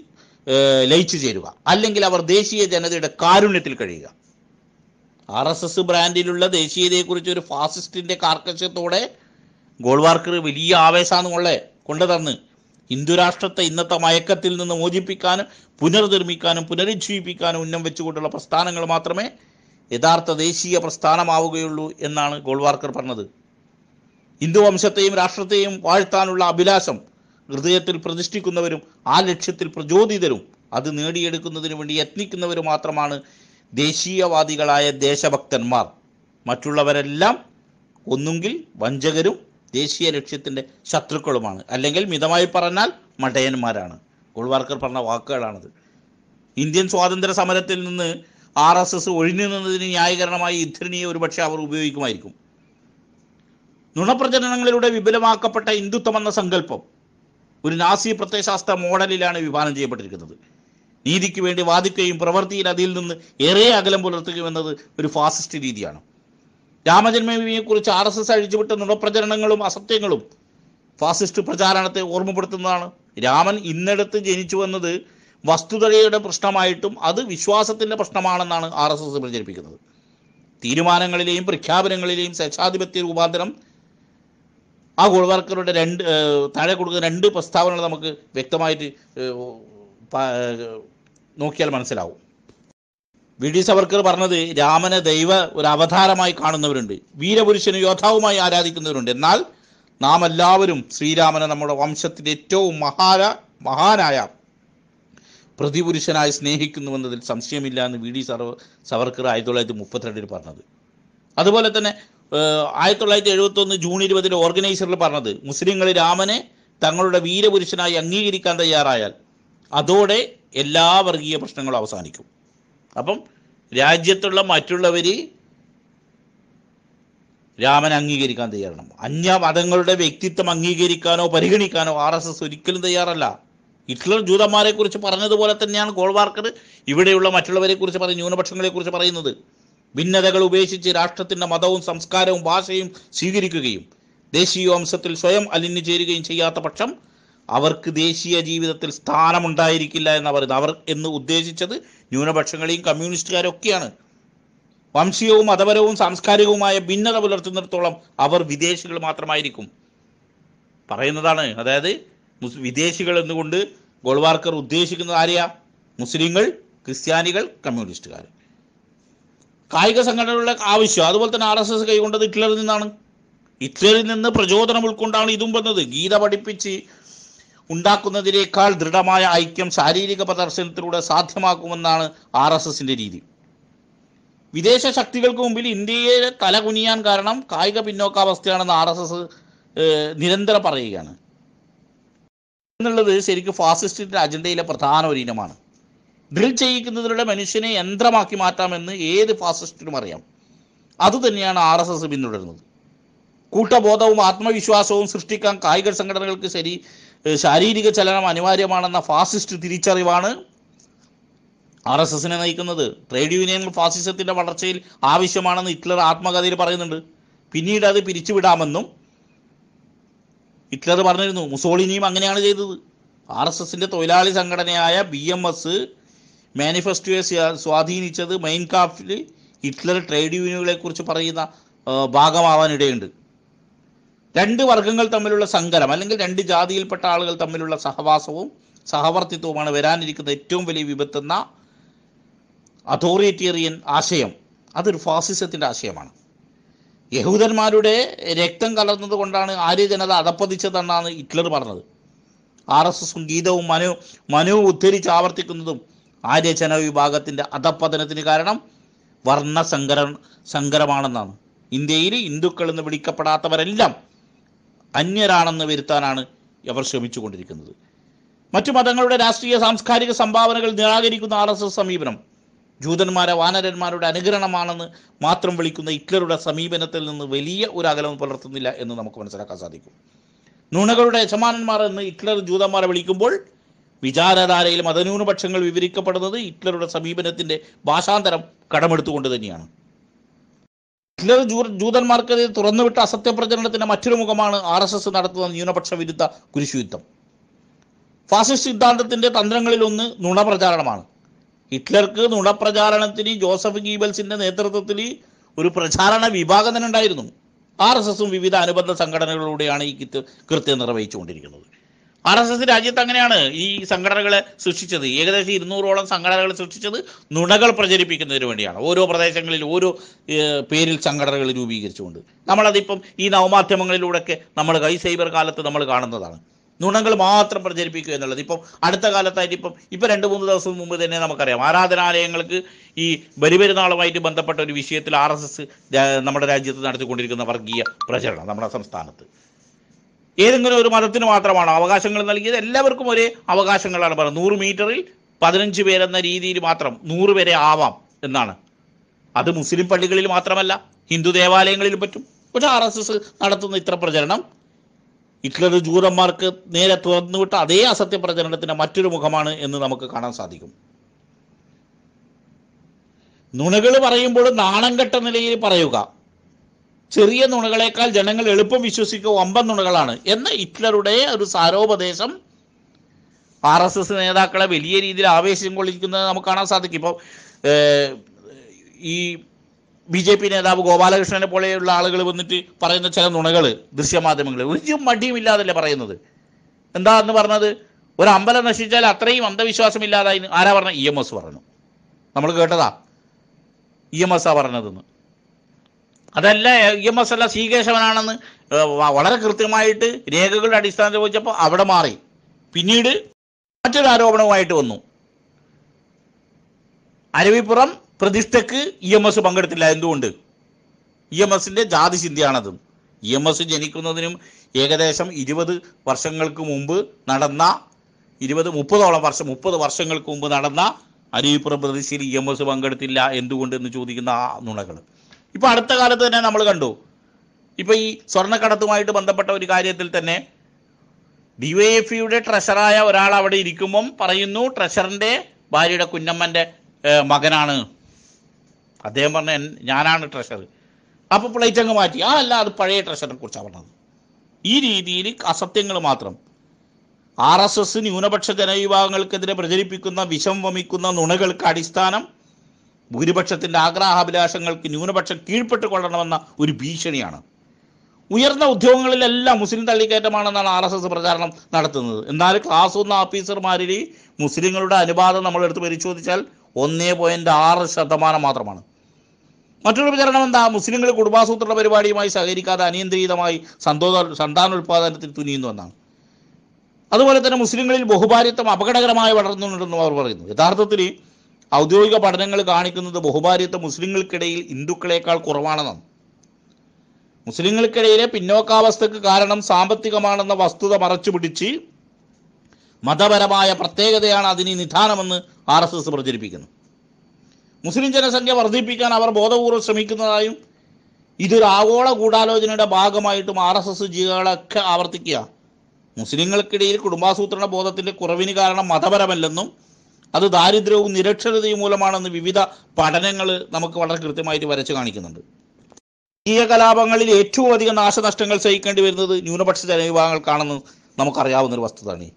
ലയിച്ചു ചേരുക. അല്ലെങ്കിൽ അവർ ദേശീയ ജനതയുടെ കാരുണ്യത്തിൽ കഴിയുക. ആർ എസ് എസ് ബ്രാൻഡിലുള്ള ദേശീയതയെക്കുറിച്ച് ഒരു ഫാസിസ്റ്റിന്റെ കാർക്കശ്യത്തോടെ ഗോൾവാർക്കർ വലിയ ആവേശമാണ് കൊള്ളേ കൊണ്ടുതന്ന് ഹിന്ദുരാഷ്ട്രത്തെ ഇന്നത്തെ മയക്കത്തിൽ നിന്ന് മോചിപ്പിക്കാനും പുനർനിർമ്മിക്കാനും പുനരുജ്ജീവിപ്പിക്കാനും ഉന്നം വെച്ചുകൊണ്ടുള്ള പ്രസ്ഥാനങ്ങൾ മാത്രമേ യഥാർത്ഥ ദേശീയ പ്രസ്ഥാനമാവുകയുള്ളൂ എന്നാണ് ഗോൾവാർക്കർ പറഞ്ഞത്. ഹിന്ദു വംശത്തെയും രാഷ്ട്രത്തെയും വാഴ്ത്താനുള്ള അഭിലാഷം ഹൃദയത്തിൽ പ്രതിഷ്ഠിക്കുന്നവരും ആ ലക്ഷ്യത്തിൽ പ്രചോദിതരും അത് നേടിയെടുക്കുന്നതിന് വേണ്ടി യത്നിക്കുന്നവരും മാത്രമാണ് ദേശീയവാദികളായ ദേശഭക്തന്മാർ. മറ്റുള്ളവരെല്ലാം ഒന്നുകിൽ വഞ്ചകരും ദേശീയ ലക്ഷ്യത്തിന്റെ ശത്രുക്കളുമാണ്. അല്ലെങ്കിൽ മിതമായി പറഞ്ഞാൽ മടയന്മാരാണ്. ഗോൾവാർക്കർ പറഞ്ഞ വാക്കുകളാണത്. ഇന്ത്യൻ സ്വാതന്ത്ര്യ സമരത്തിൽ നിന്ന് ആർ എസ് എസ് ഒഴിഞ്ഞു നിന്നതിന് ന്യായീകരണമായി ഇദ്ധരണിയെ ഒരുപക്ഷെ അവർ ഉപയോഗിക്കുമായിരിക്കും. നുണപ്രചരണങ്ങളിലൂടെ വിപുലമാക്കപ്പെട്ട ഹിന്ദുത്വം എന്ന സങ്കല്പം ഒരു നാസി പ്രത്യയശാസ്ത്ര മോഡലിലാണ് വിഭാവനം ചെയ്യപ്പെട്ടിരിക്കുന്നത്. നീതിക്ക് വേണ്ടി വാദിക്കുകയും പ്രവൃത്തിയിൽ അതിൽ നിന്ന് ഏറെ അകലം പുലർത്തുകയും എന്നത് ഒരു ഫാസിസ്റ്റ് രീതിയാണ്. രാമജന്മഭൂമിയെക്കുറിച്ച് ആർ എസ് എസ് അഴിച്ചുവിട്ട നുണപ്രചരണങ്ങളും അസത്യങ്ങളും ഫാസിസ്റ്റ് പ്രചാരണത്തെ ഓർമ്മപ്പെടുത്തുന്നതാണ്. രാമൻ ഇന്നിടത്ത് ജനിച്ചു വന്നത് വസ്തുതയുടെ പ്രശ്നമായിട്ടും അത് വിശ്വാസത്തിന്റെ പ്രശ്നമാണെന്നാണ് ആർ എസ് എസ് പ്രചരിപ്പിക്കുന്നത്. തീരുമാനങ്ങളിലെയും പ്രഖ്യാപനങ്ങളിലെയും സ്വേച്ഛാധിപത്യ രൂപാന്തരം ആ ഗോൾവാർക്കറുടെ രണ്ട് താഴെ കൊടുക്കുന്ന രണ്ട് പ്രസ്താവനകൾ നമുക്ക് വ്യക്തമായിട്ട് നോക്കിയാൽ മനസ്സിലാവും. വി ഡി സവർക്കർ പറഞ്ഞത് രാമനെ ദൈവ ഒരു അവതാരമായി കാണുന്നവരുണ്ട് വീരപുരുഷന് യോദ്ധാവുമായി ആരാധിക്കുന്നവരുണ്ട്. എന്നാൽ നാം എല്ലാവരും ശ്രീരാമനെ നമ്മുടെ വംശത്തിന്റെ ഏറ്റവും മഹാര മഹാനായ പ്രതിപുരുഷനായി സ്നേഹിക്കുന്നുവെന്നതിൽ സംശയമില്ല എന്ന് വി ഡി സർവ സവർക്കർ ആയിരത്തി തൊള്ളായിരത്തി മുപ്പത്തിരണ്ടിൽ പറഞ്ഞത്. അതുപോലെ തന്നെ ആയിരത്തി തൊള്ളായിരത്തി എഴുപത്തൊന്ന് ജൂൺ ഇരുപതിൽ ഓർഗനൈസറിൽ പറഞ്ഞത് മുസ്ലിങ്ങൾ രാമനെ തങ്ങളുടെ വീരപുരുഷനായി അംഗീകരിക്കാൻ തയ്യാറായാൽ അതോടെ എല്ലാ വർഗീയ പ്രശ്നങ്ങളും അവസാനിക്കും. അപ്പം രാജ്യത്തുള്ള മറ്റുള്ളവർ രാമൻ അംഗീകരിക്കാൻ തയ്യാറാണ്. അന്യ മതങ്ങളുടെ വ്യക്തിത്വം അംഗീകരിക്കാനോ പരിഗണിക്കാനോ ആർ എസ് എസ് ഒരിക്കലും തയ്യാറല്ല. ഹിറ്റ്ലർ ജൂതന്മാരെ കുറിച്ച് പറഞ്ഞതുപോലെ തന്നെയാണ് ഗോൾവാർക്കർ ഇവിടെയുള്ള മറ്റുള്ളവരെ കുറിച്ച് പറയും ന്യൂനപക്ഷങ്ങളെ കുറിച്ച് പറയുന്നത്. ഭിന്നതകൾ ഉപേക്ഷിച്ച് രാഷ്ട്രത്തിന്റെ മതവും സംസ്കാരവും ഭാഷയും സ്വീകരിക്കുകയും ദേശീയ വംശത്തിൽ സ്വയം അലിഞ്ഞു ചേരുകയും ചെയ്യാത്ത പക്ഷം അവർക്ക് ദേശീയ ജീവിതത്തിൽ സ്ഥാനമുണ്ടായിരിക്കില്ല എന്ന് പറയുന്നത്. അവർ എന്ന് ഉദ്ദേശിച്ചത് ന്യൂനപക്ഷങ്ങളെയും കമ്മ്യൂണിസ്റ്റുകാരൊക്കെയാണ്. വംശീയവും മതപരവും സാംസ്കാരികവുമായ ഭിന്നത പുലർത്തുന്നിടത്തോളം അവർ വിദേശികൾ മാത്രമായിരിക്കും. പറയുന്നതാണ് അതായത് വിദേശികൾ എന്നുകൊണ്ട് ഗോൾവാർക്കർ ഉദ്ദേശിക്കുന്നത് ആരെയാ? മുസ്ലിങ്ങൾ ക്രിസ്ത്യാനികൾ കമ്മ്യൂണിസ്റ്റുകാർ. കായിക സംഘടനകളുടെ ആവശ്യം. അതുപോലെ തന്നെ ആർ എസ് എസ് കൈകൊണ്ടത് ഹിറ്റ്ലറിൽ നിന്നാണ്. ഹിറ്റ്ലറിൽ നിന്ന് പ്രചോദനം ഉൾക്കൊണ്ടാണ് ഇതും വന്നത്. ഗീത പഠിപ്പിച്ച് ഉണ്ടാക്കുന്നതിനേക്കാൾ ദൃഢമായ ഐക്യം ശാരീരിക പ്രദർശനത്തിലൂടെ സാധ്യമാക്കുമെന്നാണ് ആർ എസ് എസിന്റെ രീതി. വിദേശ ശക്തികൾക്ക് മുമ്പിൽ ഇന്ത്യയെ തലകുനിയാൻ കാരണം കായിക പിന്നോക്കാവസ്ഥയാണെന്ന് ആർ എസ് എസ് നിരന്തരം പറയുകയാണ്. എന്നുള്ളത് ശരിക്കും ഫാസിസ്റ്റിന്റെ അജണ്ടയിലെ പ്രധാന ഒരു ഇനമാണ് ഡ്രിൽ ചെയ്യിക്കുന്നതിലൂടെ മനുഷ്യനെ യന്ത്രമാക്കി മാറ്റാമെന്ന് ഏത് ഫാസിസ്റ്റിനും അറിയാം. അതുതന്നെയാണ് ആർ എസ് എസ് പിന്തുടരുന്നത്. കൂട്ടബോധവും ആത്മവിശ്വാസവും സൃഷ്ടിക്കാൻ കായിക സംഘടനകൾക്ക് ശരി ശാരീരിക ചലനം അനിവാര്യമാണെന്ന ഫാസിസ്റ്റ് തിരിച്ചറിവാണ് ആർ എസ് എസിനെ നയിക്കുന്നത്. ട്രേഡ് യൂണിയൻ ഫാസിസത്തിന്റെ വളർച്ചയിൽ ആവശ്യമാണെന്ന് ഹിറ്റ്ലർ ആത്മകഥയിൽ പറയുന്നുണ്ട്. പിന്നീട് അത് പിരിച്ചുവിടാമെന്നും ഹിറ്റ്ലർ പറഞ്ഞിരുന്നു മുസോളിനിയും അങ്ങനെയാണ് ചെയ്തത്. ആർ എസ് എസിന്റെ തൊഴിലാളി സംഘടനയായ ബി എം എസ് മാനിഫെസ്റ്റോയെ സ്വാധീനിച്ചത് മെയിൻ കാഫിൽ ഹിറ്റ്ലർ ട്രേഡ് യൂണിയനുകളെക്കുറിച്ച് പറയുന്ന ഭാഗമാവാനിടയുണ്ട്. രണ്ട് വർഗങ്ങൾ തമ്മിലുള്ള സങ്കരം അല്ലെങ്കിൽ രണ്ട് ജാതിയിൽപ്പെട്ട ആളുകൾ തമ്മിലുള്ള സഹവാസവും സഹവർത്തിത്വവുമാണ് വരാനിരിക്കുന്ന ഏറ്റവും വലിയ വിപത്തെന്ന അതോറിറ്റേറിയൻ ആശയം. അതൊരു ഫാസിസത്തിന്റെ ആശയമാണ്. യഹൂദന്മാരുടെ രക്തം കലർന്നത് കൊണ്ടാണ് ആര്യ ജനത അടപ്പതിച്ചതെന്നാണ് ഹിറ്റ്ലർ പറഞ്ഞത്. ആർ എസ് എസും ഗീതവും മനു മനു ഉദ്ധരിച്ച് ആവർത്തിക്കുന്നതും ആര്യ ജനവിഭാഗത്തിന്റെ അധപ്പതനത്തിന് കാരണം വർണ സങ്കര സങ്കരമാണെന്നാണ്. ഇന്ത്യയിൽ ഹിന്ദുക്കൾ എന്ന് വിളിക്കപ്പെടാത്തവരെല്ലാം അന്യരാണെന്ന് വരുത്താനാണ് അവർ ശ്രമിച്ചുകൊണ്ടിരിക്കുന്നത്. മറ്റു മതങ്ങളുടെ രാഷ്ട്രീയ സാംസ്കാരിക സംഭാവനകൾ നിരാകരിക്കുന്ന ആർ എസ് എസ് സമീപനം ജൂതന്മാരെ വാനരന്മാരുടെ അനുകരണമാണെന്ന് മാത്രം വിളിക്കുന്ന ഹിറ്റ്ലറുടെ സമീപനത്തിൽ നിന്ന് വലിയ ഒരു അകലം പുലർത്തുന്നില്ല എന്ന് നമുക്ക് മനസ്സിലാക്കാൻ സാധിക്കും. നുണകളുടെ യജമാനന്മാർ എന്ന് ഹിറ്റ്ലർ ജൂതന്മാരെ വിളിക്കുമ്പോൾ വിചാരധാരയിൽ മതന്യൂനപക്ഷങ്ങൾ വിവരിക്കപ്പെടുന്നത് ഹിറ്റ്ലറുടെ സമീപനത്തിന്റെ ഭാഷാന്തരം കടമെടുത്തുകൊണ്ട് തന്നെയാണ്. ജൂ- ജൂതന്മാർക്കെതിരെ തുറന്നുവിട്ട അസത്യപ്രചരണത്തിന്റെ മറ്റൊരു മുഖമാണ് ആർ എസ് എസ് നടത്തുന്ന ന്യൂനപക്ഷ വിരുദ്ധ കുരിശുയുദ്ധം ഫാസിസ്റ്റ് സിദ്ധാന്തത്തിന്റെ തന്ത്രങ്ങളിൽ ഒന്ന് നുണപ്രചാരണമാണ്. ഹിറ്റ്ലർക്ക് നുണപ്രചാരണത്തിന് ജോസഫ് ഗീബൽസിന്റെ നേതൃത്വത്തിൽ ഒരു പ്രചാരണ വിഭാഗം തന്നെ ഉണ്ടായിരുന്നു. ആർ എസ് എസും വിവിധ അനുബന്ധ സംഘടനകളിലൂടെയാണ് ഈ കൃത്യം നിർവഹിച്ചുകൊണ്ടിരിക്കുന്നത്. ആർ എസ് എസ് രാജ്യത്ത് അങ്ങനെയാണ് ഈ സംഘടനകളെ സൃഷ്ടിച്ചത്. ഏകദേശം ഇരുന്നൂറോളം സംഘടനകൾ സൃഷ്ടിച്ചത് നുണകൾ പ്രചരിപ്പിക്കുന്നതിന് വേണ്ടിയാണ്. ഓരോ പ്രദേശങ്ങളിൽ ഓരോ പേരിൽ സംഘടനകൾ രൂപീകരിച്ചുകൊണ്ട്. നമ്മളതിപ്പം ഈ നവമാധ്യമങ്ങളിലൂടെയൊക്കെ നമ്മൾ കൈ സൈബർ കാലത്ത് നമ്മൾ കാണുന്നതാണ്. നുണങ്ങൾ മാത്രം പ്രചരിപ്പിക്കുക എന്നുള്ളത്. ഇപ്പം അടുത്ത കാലത്തായിട്ട് ഇപ്പം ഇപ്പം രണ്ട് മൂന്ന് ദിവസം മുമ്പ് തന്നെ നമുക്കറിയാം. ആരാധനാലയങ്ങൾക്ക് ഈ ബലിപെരുന്നാളുമായിട്ട് ബന്ധപ്പെട്ട ഒരു വിഷയത്തിൽ ആർ എസ് എസ് നമ്മുടെ രാജ്യത്ത് നടത്തിക്കൊണ്ടിരിക്കുന്ന വർഗീയ പ്രചരണം നമ്മുടെ സംസ്ഥാനത്ത്. ഏതെങ്കിലും ഒരു മതത്തിന് മാത്രമാണോ അവകാശങ്ങൾ നൽകിയത്. എല്ലാവർക്കും ഒരേ അവകാശങ്ങളാണ് പറയുന്നത്. നൂറ് മീറ്ററിൽ പതിനഞ്ച് പേരെന്ന രീതിയിൽ മാത്രം നൂറ് പേരെ ആവാം എന്നാണ്. അത് മുസ്ലിം പള്ളികളിൽ മാത്രമല്ല ഹിന്ദു ദേവാലയങ്ങളിൽ പറ്റും. പക്ഷെ ആർ എസ് എസ് നടത്തുന്ന ഇത്ര പ്രചരണം ഹിറ്റ്ലർ ജൂതന്മാർക്ക് നേരെ തുറന്നുവിട്ട അതേ അസത്യ പ്രചരണത്തിന്റെ മറ്റൊരു മുഖമാണ് എന്ന് നമുക്ക് കാണാൻ സാധിക്കും. നുണകൾ പറയുമ്പോൾ നാണം കെട്ട നിലയിൽ പറയുക ചെറിയ നുണകളേക്കാൾ ജനങ്ങൾ എളുപ്പം വിശ്വസിക്കുക വമ്പൻ നുണകളാണ്. എന്ന ഹിറ്റ്ലറുടെ ഒരു സാരോപദേശം ആർ എസ് എസ് നേതാക്കളെ വലിയ രീതിയിൽ ആവേശം കൊള്ളിക്കുന്നത് നമുക്ക് കാണാൻ സാധിക്കും. ഇപ്പോൾ ഈ ബി ജെ പി നേതാവ് ഗോപാലകൃഷ്ണനെ പോലെയുള്ള ആളുകൾ വന്നിട്ട് പറയുന്ന ചില നുണകൾ ദൃശ്യമാധ്യമങ്ങൾ ഒരു മടിയുമില്ലാതല്ലേ പറയുന്നത്? എന്താ എന്ന് പറഞ്ഞത്? ഒരു അമ്പലം നശിച്ചാൽ അത്രയും അന്ധവിശ്വാസം ഇല്ലാതായി ആരാ പറഞ്ഞ ഇ എം എസ് പറഞ്ഞു. നമ്മൾ കേട്ടതാ. ഇ എം എസ് ആ പറഞ്ഞതെന്ന്. അതല്ല ഇ എം എസ് അല്ല സി കേശവനാണെന്ന് വളരെ കൃത്യമായിട്ട് രേഖകളുടെ അടിസ്ഥാനത്തിൽ ചോദിച്ചപ്പോൾ അവിടെ മാറി. പിന്നീട് മറ്റൊരു ആരോപണവുമായിട്ട് വന്നു. അരുവിപ്പുറം പ്രതിഷ്ഠക്ക് ഇ എം എസ് പങ്കെടുത്തില്ല എന്തുകൊണ്ട്? ഇ എം എസിന്റെ ജാതി ചിന്തയാണത്. ഇ എം എസ് ജനിക്കുന്നതിനും ഏകദേശം ഇരുപത് വർഷങ്ങൾക്ക് മുമ്പ് നടന്ന ഇരുപത് മുപ്പതോളം വർഷം മുപ്പത് വർഷങ്ങൾക്ക് മുമ്പ് നടന്ന അരുവിപ്പുറം പ്രതിഷ്ഠയിൽ ഇ എം എസ് പങ്കെടുത്തില്ല എന്തുകൊണ്ട് എന്ന് ചോദിക്കുന്ന ആ നുണകൾ ഇപ്പൊ അടുത്ത കാലത്ത് തന്നെ നമ്മൾ കണ്ടു. ഇപ്പൊ ഈ സ്വർണക്കടത്തുമായിട്ട് ബന്ധപ്പെട്ട ഒരു കാര്യത്തിൽ തന്നെ ഡിവൈഎഫ്ഇയുടെ ട്രഷറായ ഒരാൾ അവിടെ ഇരിക്കുമ്പം പറയുന്നു ട്രഷറിന്റെ ഭാര്യയുടെ കുഞ്ഞമ്മന്റെ മകനാണ്. അദ്ദേഹം പറഞ്ഞ ഞാനാണ് ട്രഷർ. അപ്പൊ പ്ലേറ്റ് അങ്ങ് മാറ്റി. ആ അല്ല അത് പഴയ ട്രഷറിനെ കുറിച്ചാണ് പറഞ്ഞത്. ഈ രീതിയിൽ അസത്യങ്ങൾ മാത്രം. ആർ എസ് എസ് ന്യൂനപക്ഷ ജനവിഭാഗങ്ങൾക്കെതിരെ പ്രചരിപ്പിക്കുന്ന വിഷം വമിക്കുന്ന നുണകൾക്ക് അടിസ്ഥാനം ഭൂരിപക്ഷത്തിന്റെ ആഗ്രഹാഭിലാഷങ്ങൾക്ക് ന്യൂനപക്ഷം കീഴ്പ്പെട്ട് കൊള്ളണമെന്ന ഒരു ഭീഷണിയാണ്. ഉയർന്ന ഉദ്യോഗങ്ങളിലെല്ലാം മുസ്ലിം തള്ളിക്കയറ്റമാണെന്നാണ് ആർ എസ് എസ് പ്രചാരണം നടത്തുന്നത്. എന്നാൽ ക്ലാസ് ഒന്ന് ഓഫീസർമാരിൽ മുസ്ലിങ്ങളുടെ അനുപാതം നമ്മൾ എടുത്ത് പരിശോധിച്ചാൽ ഒന്നേ പോയിന്റ് ആറ് ശതമാനം മാത്രമാണ്. മറ്റൊരു പ്രചരണം എന്താ? മുസ്ലിങ്ങൾ കുടുംബാസൂത്രണ പരിപാടിയുമായി സഹകരിക്കാതെ അനിയന്ത്രിതമായി സന്തോഷ സന്താനോൽപാദനത്തിൽ തുനിയുന്നു എന്നാണ്. അതുപോലെ തന്നെ മുസ്ലിങ്ങളിൽ ബഹുഭാര്യത്വം അപകടകരമായി വളർന്നുണ്ടെന്നും അവർ പറയുന്നു. യഥാർത്ഥത്തിൽ ഔദ്യോഗിക പഠനങ്ങൾ കാണിക്കുന്നത് ബഹുഭാര്യത്വം മുസ്ലിങ്ങൾക്കിടയിൽ ഹിന്ദുക്കളേക്കാൾ കുറവാണെന്നാണ്. മുസ്ലിങ്ങൾക്കിടയിലെ പിന്നോക്കാവസ്ഥക്ക് കാരണം സാമ്പത്തികമാണെന്ന വസ്തുത മറച്ചുപിടിച്ച് മതപരമായ പ്രത്യേകതയാണ് അതിന് നിധാനമെന്ന് ആർ എസ് എസ് പ്രചരിപ്പിക്കുന്നു. മുസ്ലിം ജനസംഖ്യ വർദ്ധിപ്പിക്കാൻ അവർ ബോധപൂർവം ശ്രമിക്കുന്നതായും ഇതൊരു ആഗോള ഗൂഢാലോചനയുടെ ഭാഗമായിട്ടും ആർ എസ് എസ് ജികളൊക്കെ ആവർത്തിക്കുക. മുസ്ലിങ്ങൾക്കിടയിൽ കുടുംബാസൂത്രണ ബോധത്തിന്റെ കുറവിന് കാരണം മതപരമല്ലെന്നും അത് ദാരിദ്ര്യവും നിരക്ഷരതയും മൂലമാണെന്ന് വിവിധ പഠനങ്ങൾ നമുക്ക് വളരെ കൃത്യമായിട്ട് വരച്ചു കാണിക്കുന്നുണ്ട്. ഈ കലാപങ്ങളിൽ ഏറ്റവും അധികം നാശനഷ്ടങ്ങൾ സഹിക്കേണ്ടി വരുന്നത് ന്യൂനപക്ഷ ജനവിഭാഗങ്ങൾക്കാണെന്ന് നമുക്കറിയാവുന്ന ഒരു വസ്തുതയാണ്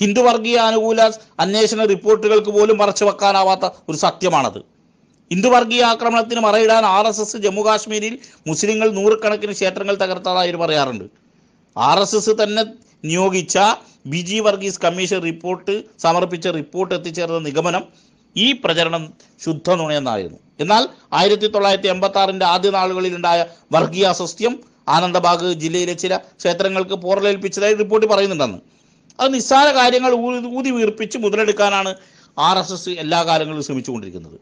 ഹിന്ദു വർഗീയ അനുകൂല അന്വേഷണ റിപ്പോർട്ടുകൾക്ക് പോലും മറച്ചു വെക്കാനാവാത്ത ഒരു സത്യമാണത്. ഹിന്ദു വർഗീയ ആക്രമണത്തിന് മറയിടാൻ ആർ എസ് എസ് ജമ്മു കാശ്മീരിൽ മുസ്ലിങ്ങൾ നൂറുകണക്കിന് ക്ഷേത്രങ്ങൾ തകർത്തതായി പറയാറുണ്ട്. ആർ എസ് എസ് തന്നെ നിയോഗിച്ച B G Varghese commission report സമർപ്പിച്ച റിപ്പോർട്ട് എത്തിച്ചേർന്ന നിഗമനം ഈ പ്രചരണം ശുദ്ധ നുണയെന്നായിരുന്നു എന്നാൽ ആയിരത്തി തൊള്ളായിരത്തി എൺപത്തി ആറിന്റെ ആദ്യ നാളുകളിലുണ്ടായ വർഗീയ അസ്വസ്ഥ്യം ആനന്ദബാഗ് ജില്ലയിലെ ചില ക്ഷേത്രങ്ങൾക്ക് പോറലേൽപ്പിച്ചതായി റിപ്പോർട്ട് പറയുന്നുണ്ടെന്ന്. അത് നിസ്സാര കാര്യങ്ങൾ ഊതി വീർപ്പിച്ച് മുതലെടുക്കാനാണ് ആർ എസ് എസ് എല്ലാ കാലങ്ങളിലും ശ്രമിച്ചുകൊണ്ടിരിക്കുന്നത്.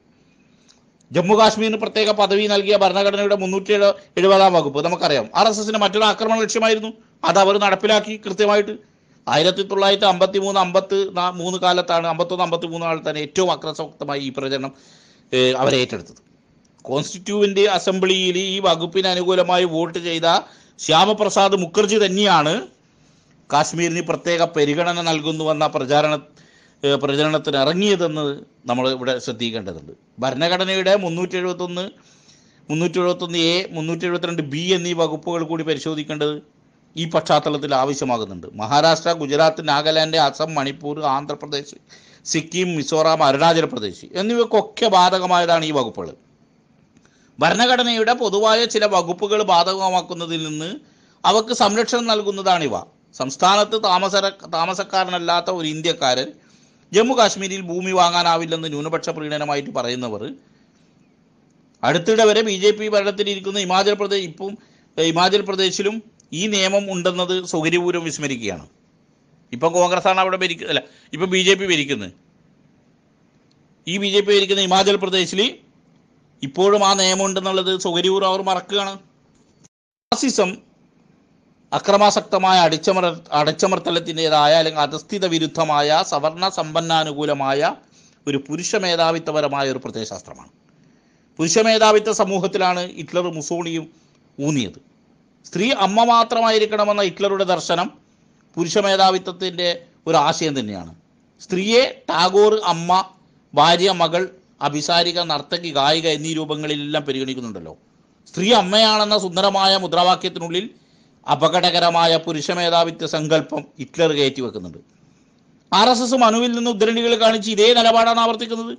ജമ്മു കാശ്മീരിന് പ്രത്യേക പദവി നൽകിയ ഭരണഘടനയുടെ മുന്നൂറ്റി എഴു എഴുപതാം വകുപ്പ്. നമുക്കറിയാം ആർ എസ് എസിന് മറ്റൊരു ആക്രമണ ലക്ഷ്യമായിരുന്നു. അത് അവർ നടപ്പിലാക്കി കൃത്യമായിട്ട് ആയിരത്തി തൊള്ളായിരത്തി അമ്പത്തി മൂന്ന് അമ്പത്തി നാ- മൂന്ന് കാലത്താണ് അമ്പത്തൊന്ന് അമ്പത്തി മൂന്ന് കാലത്താണ് ഏറ്റവും അക്രസക്തമായി ഈ പ്രചരണം അവരേറ്റെടുത്തത് കോൺസ്റ്റിറ്റ്യൂവിന്റെ അസംബ്ലിയിൽ ഈ വകുപ്പിന് അനുകൂലമായി വോട്ട് ചെയ്ത ശ്യാമപ്രസാദ് മുഖർജി തന്നെയാണ് കാശ്മീരിന് പ്രത്യേക പരിഗണന നൽകുന്നുവെന്ന പ്രചാരണ പ്രചരണത്തിന് ഇറങ്ങിയതെന്ന് നമ്മൾ ഇവിടെ ശ്രദ്ധിക്കേണ്ടതുണ്ട് ഭരണഘടനയുടെ മുന്നൂറ്റി എഴുപത്തൊന്ന് മുന്നൂറ്റി എഴുപത്തൊന്ന് എ മുന്നൂറ്റി എഴുപത്തിരണ്ട് ബി എന്നീ വകുപ്പുകൾ കൂടി പരിശോധിക്കേണ്ടത് ഈ പശ്ചാത്തലത്തിൽ ആവശ്യമാകുന്നുണ്ട്. മഹാരാഷ്ട്ര ഗുജറാത്ത് നാഗാലാൻഡ് അസം മണിപ്പൂർ ആന്ധ്രാപ്രദേശ് സിക്കിം മിസോറാം അരുണാചൽ പ്രദേശ് എന്നിവയ്ക്കൊക്കെ ബാധകമായതാണ് ഈ വകുപ്പുകൾ. ഭരണഘടനയുടെ പൊതുവായ ചില വകുപ്പുകൾ ബാധകമാക്കുന്നതിൽ നിന്ന് അവക്ക് സംരക്ഷണം നൽകുന്നതാണിവ സംസ്ഥാനത്ത് താമസ താമസക്കാരനല്ലാത്ത ഒരു ഇന്ത്യക്കാരൻ ജമ്മു കാശ്മീരിൽ ഭൂമി വാങ്ങാനാവില്ലെന്ന് ന്യൂനപക്ഷ പ്രീണനമായിട്ട് പറയുന്നവർ അടുത്തിടെ വരെ ബി ജെ പി ഭരണത്തിലിരിക്കുന്ന ഹിമാചൽ പ്രദേശ് ഇപ്പം ഹിമാചൽ പ്രദേശിലും ഈ നിയമം ഉണ്ടെന്നത് സൗകര്യപൂർവം വിസ്മരിക്കുകയാണ്. ഇപ്പം കോൺഗ്രസ്സാണ് അവിടെ ഭരിക്കുന്നത് അല്ല ഇപ്പം ബി ജെ പി ഭരിക്കുന്നത്. ഈ ബി ജെ പി ഭരിക്കുന്ന ഹിമാചൽ പ്രദേശിൽ ഇപ്പോഴും ആ നിയമം ഉണ്ടെന്നുള്ളത് സൗകര്യപൂർവം അവർ മറക്കുകയാണ്. ഫാസിസം അക്രമാസക്തമായ അടിച്ചമർ അടച്ചമർത്തലത്തിന്റെതായ അല്ലെങ്കിൽ അധസ്ഥിത വിരുദ്ധമായ സവർണ സമ്പന്നാനുകൂലമായ ഒരു പുരുഷ മേധാവിത്വപരമായ ഒരു പ്രത്യയശാസ്ത്രമാണ്. പുരുഷ മേധാവിത്വ സമൂഹത്തിലാണ് ഹിറ്റ്ലർ മുസോണിയും ഊന്നിയത്. സ്ത്രീ അമ്മ മാത്രമായിരിക്കണമെന്ന ഹിറ്റ്ലറുടെ ദർശനം പുരുഷ മേധാവിത്വത്തിന്റെ ഒരു ആശയം തന്നെയാണ്. സ്ത്രീയെ ടാഗോർ അമ്മ ഭാര്യ മകൾ അഭിസാരിക നർത്തകി ഗായിക എന്നീ രൂപങ്ങളിലെല്ലാം പരിഗണിക്കുന്നുണ്ടല്ലോ. സ്ത്രീ അമ്മയാണെന്ന സുന്ദരമായ മുദ്രാവാക്യത്തിനുള്ളിൽ അപകടകരമായ പുരുഷ മേധാവിത്വ സങ്കല്പം ഹിറ്റ്ലർ കയറ്റി വെക്കുന്നുണ്ട്. ആർ എസ് എസ് മനുവിൽ നിന്ന് ഉദ്ധരണികൾ കാണിച്ച് ഇതേ നിലപാടാണ് ആവർത്തിക്കുന്നത്.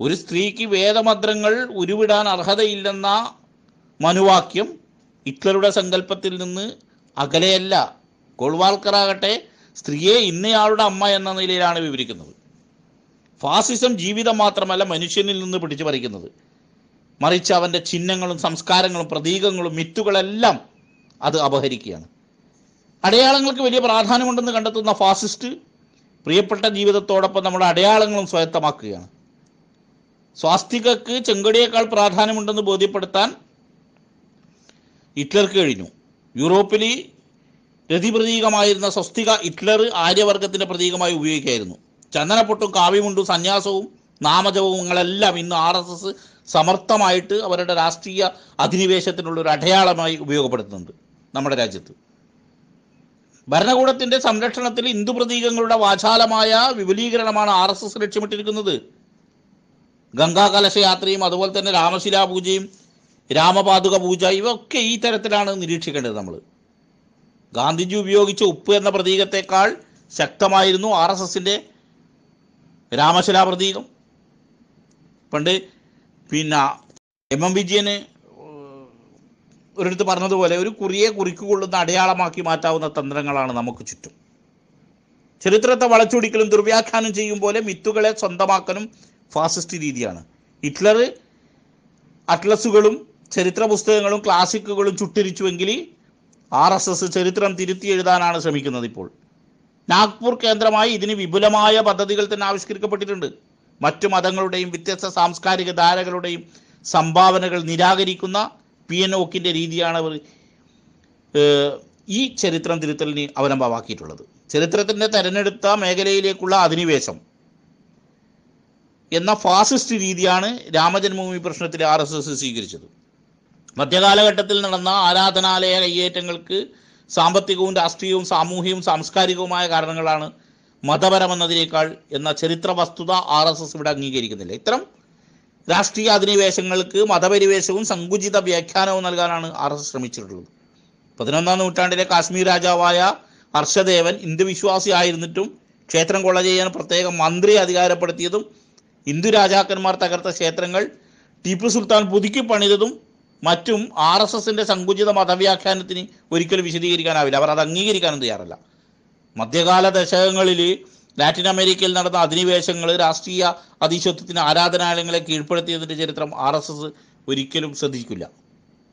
ഒരു സ്ത്രീക്ക് വേദമന്ത്രങ്ങൾ ഉരുവിടാൻ അർഹതയില്ലെന്ന മനുവാക്യം ഹിറ്റ്ലറുടെ സങ്കല്പത്തിൽ നിന്ന് അകലെയല്ല ഗോൾവാൾക്കറാകട്ടെ സ്ത്രീയെ ഇന്നയാളുടെ അമ്മ എന്ന നിലയിലാണ് വിവരിക്കുന്നത്. ഫാസിസം ജീവിതം മാത്രമല്ല മനുഷ്യനിൽ നിന്ന് പിടിച്ചു പറിക്കുന്നത്. മറിച്ച് അവന്റെ ചിഹ്നങ്ങളും സംസ്കാരങ്ങളും പ്രതീകങ്ങളും മിത്തുകളെല്ലാം അത് അപഹരിക്കുകയാണ്. അടയാളങ്ങൾക്ക് വലിയ പ്രാധാന്യമുണ്ടെന്ന് കണ്ടെത്തുന്ന ഫാസിസ്റ്റ് പ്രിയപ്പെട്ട ജീവിതത്തോടൊപ്പം നമ്മുടെ അടയാളങ്ങളും സ്വായത്തമാക്കുകയാണ്. സ്വാസ്തികക്ക് ചെങ്കടിയേക്കാൾ പ്രാധാന്യമുണ്ടെന്ന് ബോധ്യപ്പെടുത്താൻ ഹിറ്റ്ലർക്ക് കഴിഞ്ഞു. യൂറോപ്പിൽ രതിപ്രതീകമായിരുന്ന സ്വസ്തിക ഹിറ്റ്ലർ ആര്യവർഗത്തിന്റെ പ്രതീകമായി ഉപയോഗിക്കായിരുന്നു ചന്ദനപ്പൊട്ടും കാവ്യമുണ്ടും സന്യാസവും നാമജപങ്ങളെല്ലാം ഇന്ന് ആർ എസ് എസ് സമർത്ഥമായിട്ട് അവരുടെ രാഷ്ട്രീയ അധിനിവേശത്തിനുള്ള ഒരു അടയാളമായി ഉപയോഗപ്പെടുത്തുന്നുണ്ട് നമ്മുടെ രാജ്യത്ത്. ഭരണകൂടത്തിന്റെ സംരക്ഷണത്തിൽ ഹിന്ദു പ്രതീകങ്ങളുടെ വാചാലമായ വിപുലീകരണമാണ് ആർ എസ് എസ് ലക്ഷ്യമിട്ടിരിക്കുന്നത്. ഗംഗാ കലശയാത്രയും അതുപോലെ തന്നെ രാമശിലാ പൂജയും രാമപാതുക പൂജ ഇവയൊക്കെ ഈ തരത്തിലാണ് നിരീക്ഷിക്കേണ്ടത് നമ്മൾ. ഗാന്ധിജി ഉപയോഗിച്ച ഉപ്പ് എന്ന പ്രതീകത്തെക്കാൾ ശക്തമായിരുന്നു ആർ എസ് എസിന്റെ രാമശിലാ പ്രതീകം പണ്ട് പിന്നെ എം എം വിജയന് ഒരിടത്ത് പറഞ്ഞതുപോലെ ഒരു കുറിയെ കുറിക്കുകൊള്ളുന്ന അടയാളമാക്കി മാറ്റാവുന്ന തന്ത്രങ്ങളാണ് നമുക്ക് ചുറ്റും. ചരിത്രത്തെ വളച്ചൊടിക്കലും ദുർവ്യാഖ്യാനം ചെയ്യും പോലെ മിത്തുകളെ സ്വന്തമാക്കലും ഫാസിസ്റ്റ് രീതിയാണ്. ഹിറ്റ്ലർ അറ്റ്ലസുകളും ചരിത്ര പുസ്തകങ്ങളും ക്ലാസിക്കുകളും ചുട്ടിരിച്ചുവെങ്കിൽ ആർ എസ് എസ് ചരിത്രം തിരുത്തി എഴുതാനാണ് ശ്രമിക്കുന്നത് ഇപ്പോൾ. നാഗ്പൂർ കേന്ദ്രമായി ഇതിന് വിപുലമായ പദ്ധതികൾ തന്നെ ആവിഷ്കരിക്കപ്പെട്ടിട്ടുണ്ട്. മറ്റു മതങ്ങളുടെയും വ്യത്യസ്ത സാംസ്കാരിക ധാരകളുടെയും സംഭാവനകൾ നിരാകരിക്കുന്ന പി എൻ ഒക്കിന്റെ രീതിയാണ് അവർ ഈ ചരിത്രം തിരുത്തലിന് അവലംബമാക്കിയിട്ടുള്ളത്. ചരിത്രത്തിന്റെ തെരഞ്ഞെടുത്ത മേഖലയിലേക്കുള്ള അധിനിവേശം എന്ന ഫാസിസ്റ്റ് രീതിയാണ് രാമജന്മഭൂമി പ്രശ്നത്തിൽ ആർ എസ് എസ് സ്വീകരിച്ചത്. മധ്യകാലഘട്ടത്തിൽ നടന്ന ആരാധനാലയ കയ്യേറ്റങ്ങൾക്ക് സാമ്പത്തികവും രാഷ്ട്രീയവും സാമൂഹികവും സാംസ്കാരികവുമായ കാരണങ്ങളാണ് മതപരമെന്നതിനേക്കാൾ എന്ന ചരിത്ര വസ്തുത ആർ എസ് എസ് ഇവിടെ അംഗീകരിക്കുന്നില്ല. ഇത്തരം രാഷ്ട്രീയ അധിനിവേശങ്ങൾക്ക് മതപരിവേശവും സങ്കുചിത വ്യാഖ്യാനവും നൽകാനാണ് ആർ എസ് എസ് ശ്രമിച്ചിട്ടുള്ളത്. പതിനൊന്നാം നൂറ്റാണ്ടിലെ കാശ്മീർ രാജാവായ ഹർഷദേവൻ ഹിന്ദു വിശ്വാസിയായിരുന്നിട്ടും ക്ഷേത്രം കൊള്ള ചെയ്യാൻ പ്രത്യേകം മന്ത്രി അധികാരപ്പെടുത്തിയതും ഹിന്ദു രാജാക്കന്മാർ തകർത്ത ക്ഷേത്രങ്ങൾ ടിപ്പു സുൽത്താൻ പുതുക്കി പണിതതും മറ്റും ആർ എസ് എസിന്റെ സങ്കുചിത മതവ്യാഖ്യാനത്തിന് ഒരിക്കലും വിശദീകരിക്കാനാവില്ല. അവർ അത് അംഗീകരിക്കാനും തയ്യാറല്ല. മധ്യകാല ദശകങ്ങളിൽ ലാറ്റിൻ അമേരിക്കയിൽ നടന്ന അധിനിവേശങ്ങൾ രാഷ്ട്രീയ അതിശത്വത്തിന് ആരാധനാലയങ്ങളെ കീഴ്പ്പെടുത്തിയതിന്റെ ചരിത്രം ആർ എസ് എസ് ഒരിക്കലും ശ്രദ്ധിക്കില്ല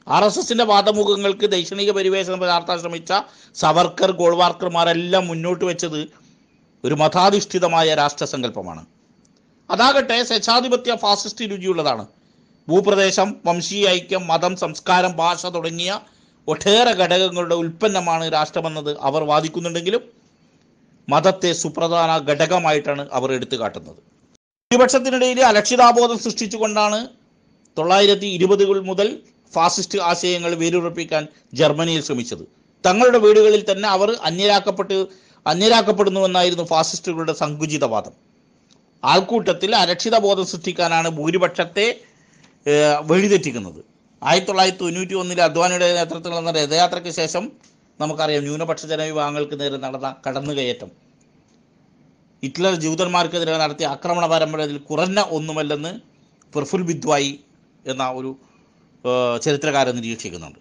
ആർ എസ് എസിന്റെ വാദമുഖങ്ങൾക്ക് ദൈക്ഷണിക പരിവേഷണം പകർത്താൻ ശ്രമിച്ച സവർക്കർ ഗോൾവാർക്കർമാരെല്ലാം മുന്നോട്ട് വെച്ചത് ഒരു മതാധിഷ്ഠിതമായ രാഷ്ട്രസങ്കല്പമാണ്. അതാകട്ടെ സ്വച്ഛാധിപത്യ ഫാസിസ്റ്റ് രുചിയുള്ളതാണ്. ഭൂപ്രദേശം വംശീയ ഐക്യം മതം സംസ്കാരം ഭാഷ തുടങ്ങിയ ഒട്ടേറെ ഘടകങ്ങളുടെ ഉൽപ്പന്നമാണ് രാഷ്ട്രമെന്നത് അവർ വാദിക്കുന്നുണ്ടെങ്കിലും മതത്തെ സുപ്രധാന ഘടകമായിട്ടാണ് അവർ എടുത്തു കാട്ടുന്നത് ഭൂരിപക്ഷത്തിനിടയിൽ അലക്ഷിതാബോധം സൃഷ്ടിച്ചുകൊണ്ടാണ് തൊള്ളായിരത്തി ഇരുപതുകൾ മുതൽ ഫാസിസ്റ്റ് ആശയങ്ങൾ വേരുറപ്പിക്കാൻ ജർമ്മനിയിൽ ശ്രമിച്ചത്. തങ്ങളുടെ വീടുകളിൽ തന്നെ അവർ അന്യരാക്കപ്പെട്ട് അന്യരാക്കപ്പെടുന്നുവെന്നായിരുന്നു ഫാസിസ്റ്റുകളുടെ സങ്കുചിതവാദം. ആൾക്കൂട്ടത്തിൽ അരക്ഷിതബോധം സൃഷ്ടിക്കാനാണ് ഭൂരിപക്ഷത്തെ വഴിതെറ്റിക്കുന്നത്. ആയിരത്തി തൊള്ളായിരത്തി തൊണ്ണൂറ്റി ഒന്നിലെ അദ്വാനിയുടെ നേതൃത്വത്തിൽ നടന്ന രഥയാത്രയ്ക്ക് ശേഷം നമുക്കറിയാം ന്യൂനപക്ഷ ജനവിഭാഗങ്ങൾക്ക് നേരെ നടന്ന കടന്നുകയറ്റം. ഹിറ്റ്ലർ ജൂതന്മാർക്കെതിരെ നടത്തിയ ആക്രമണ പരമ്പരയിൽ കുറഞ്ഞ ഒന്നുമല്ലെന്ന് പ്രഫുൽ ബിദ്വായി എന്ന ഒരു ചരിത്രകാരൻ നിരീക്ഷിക്കുന്നുണ്ട്.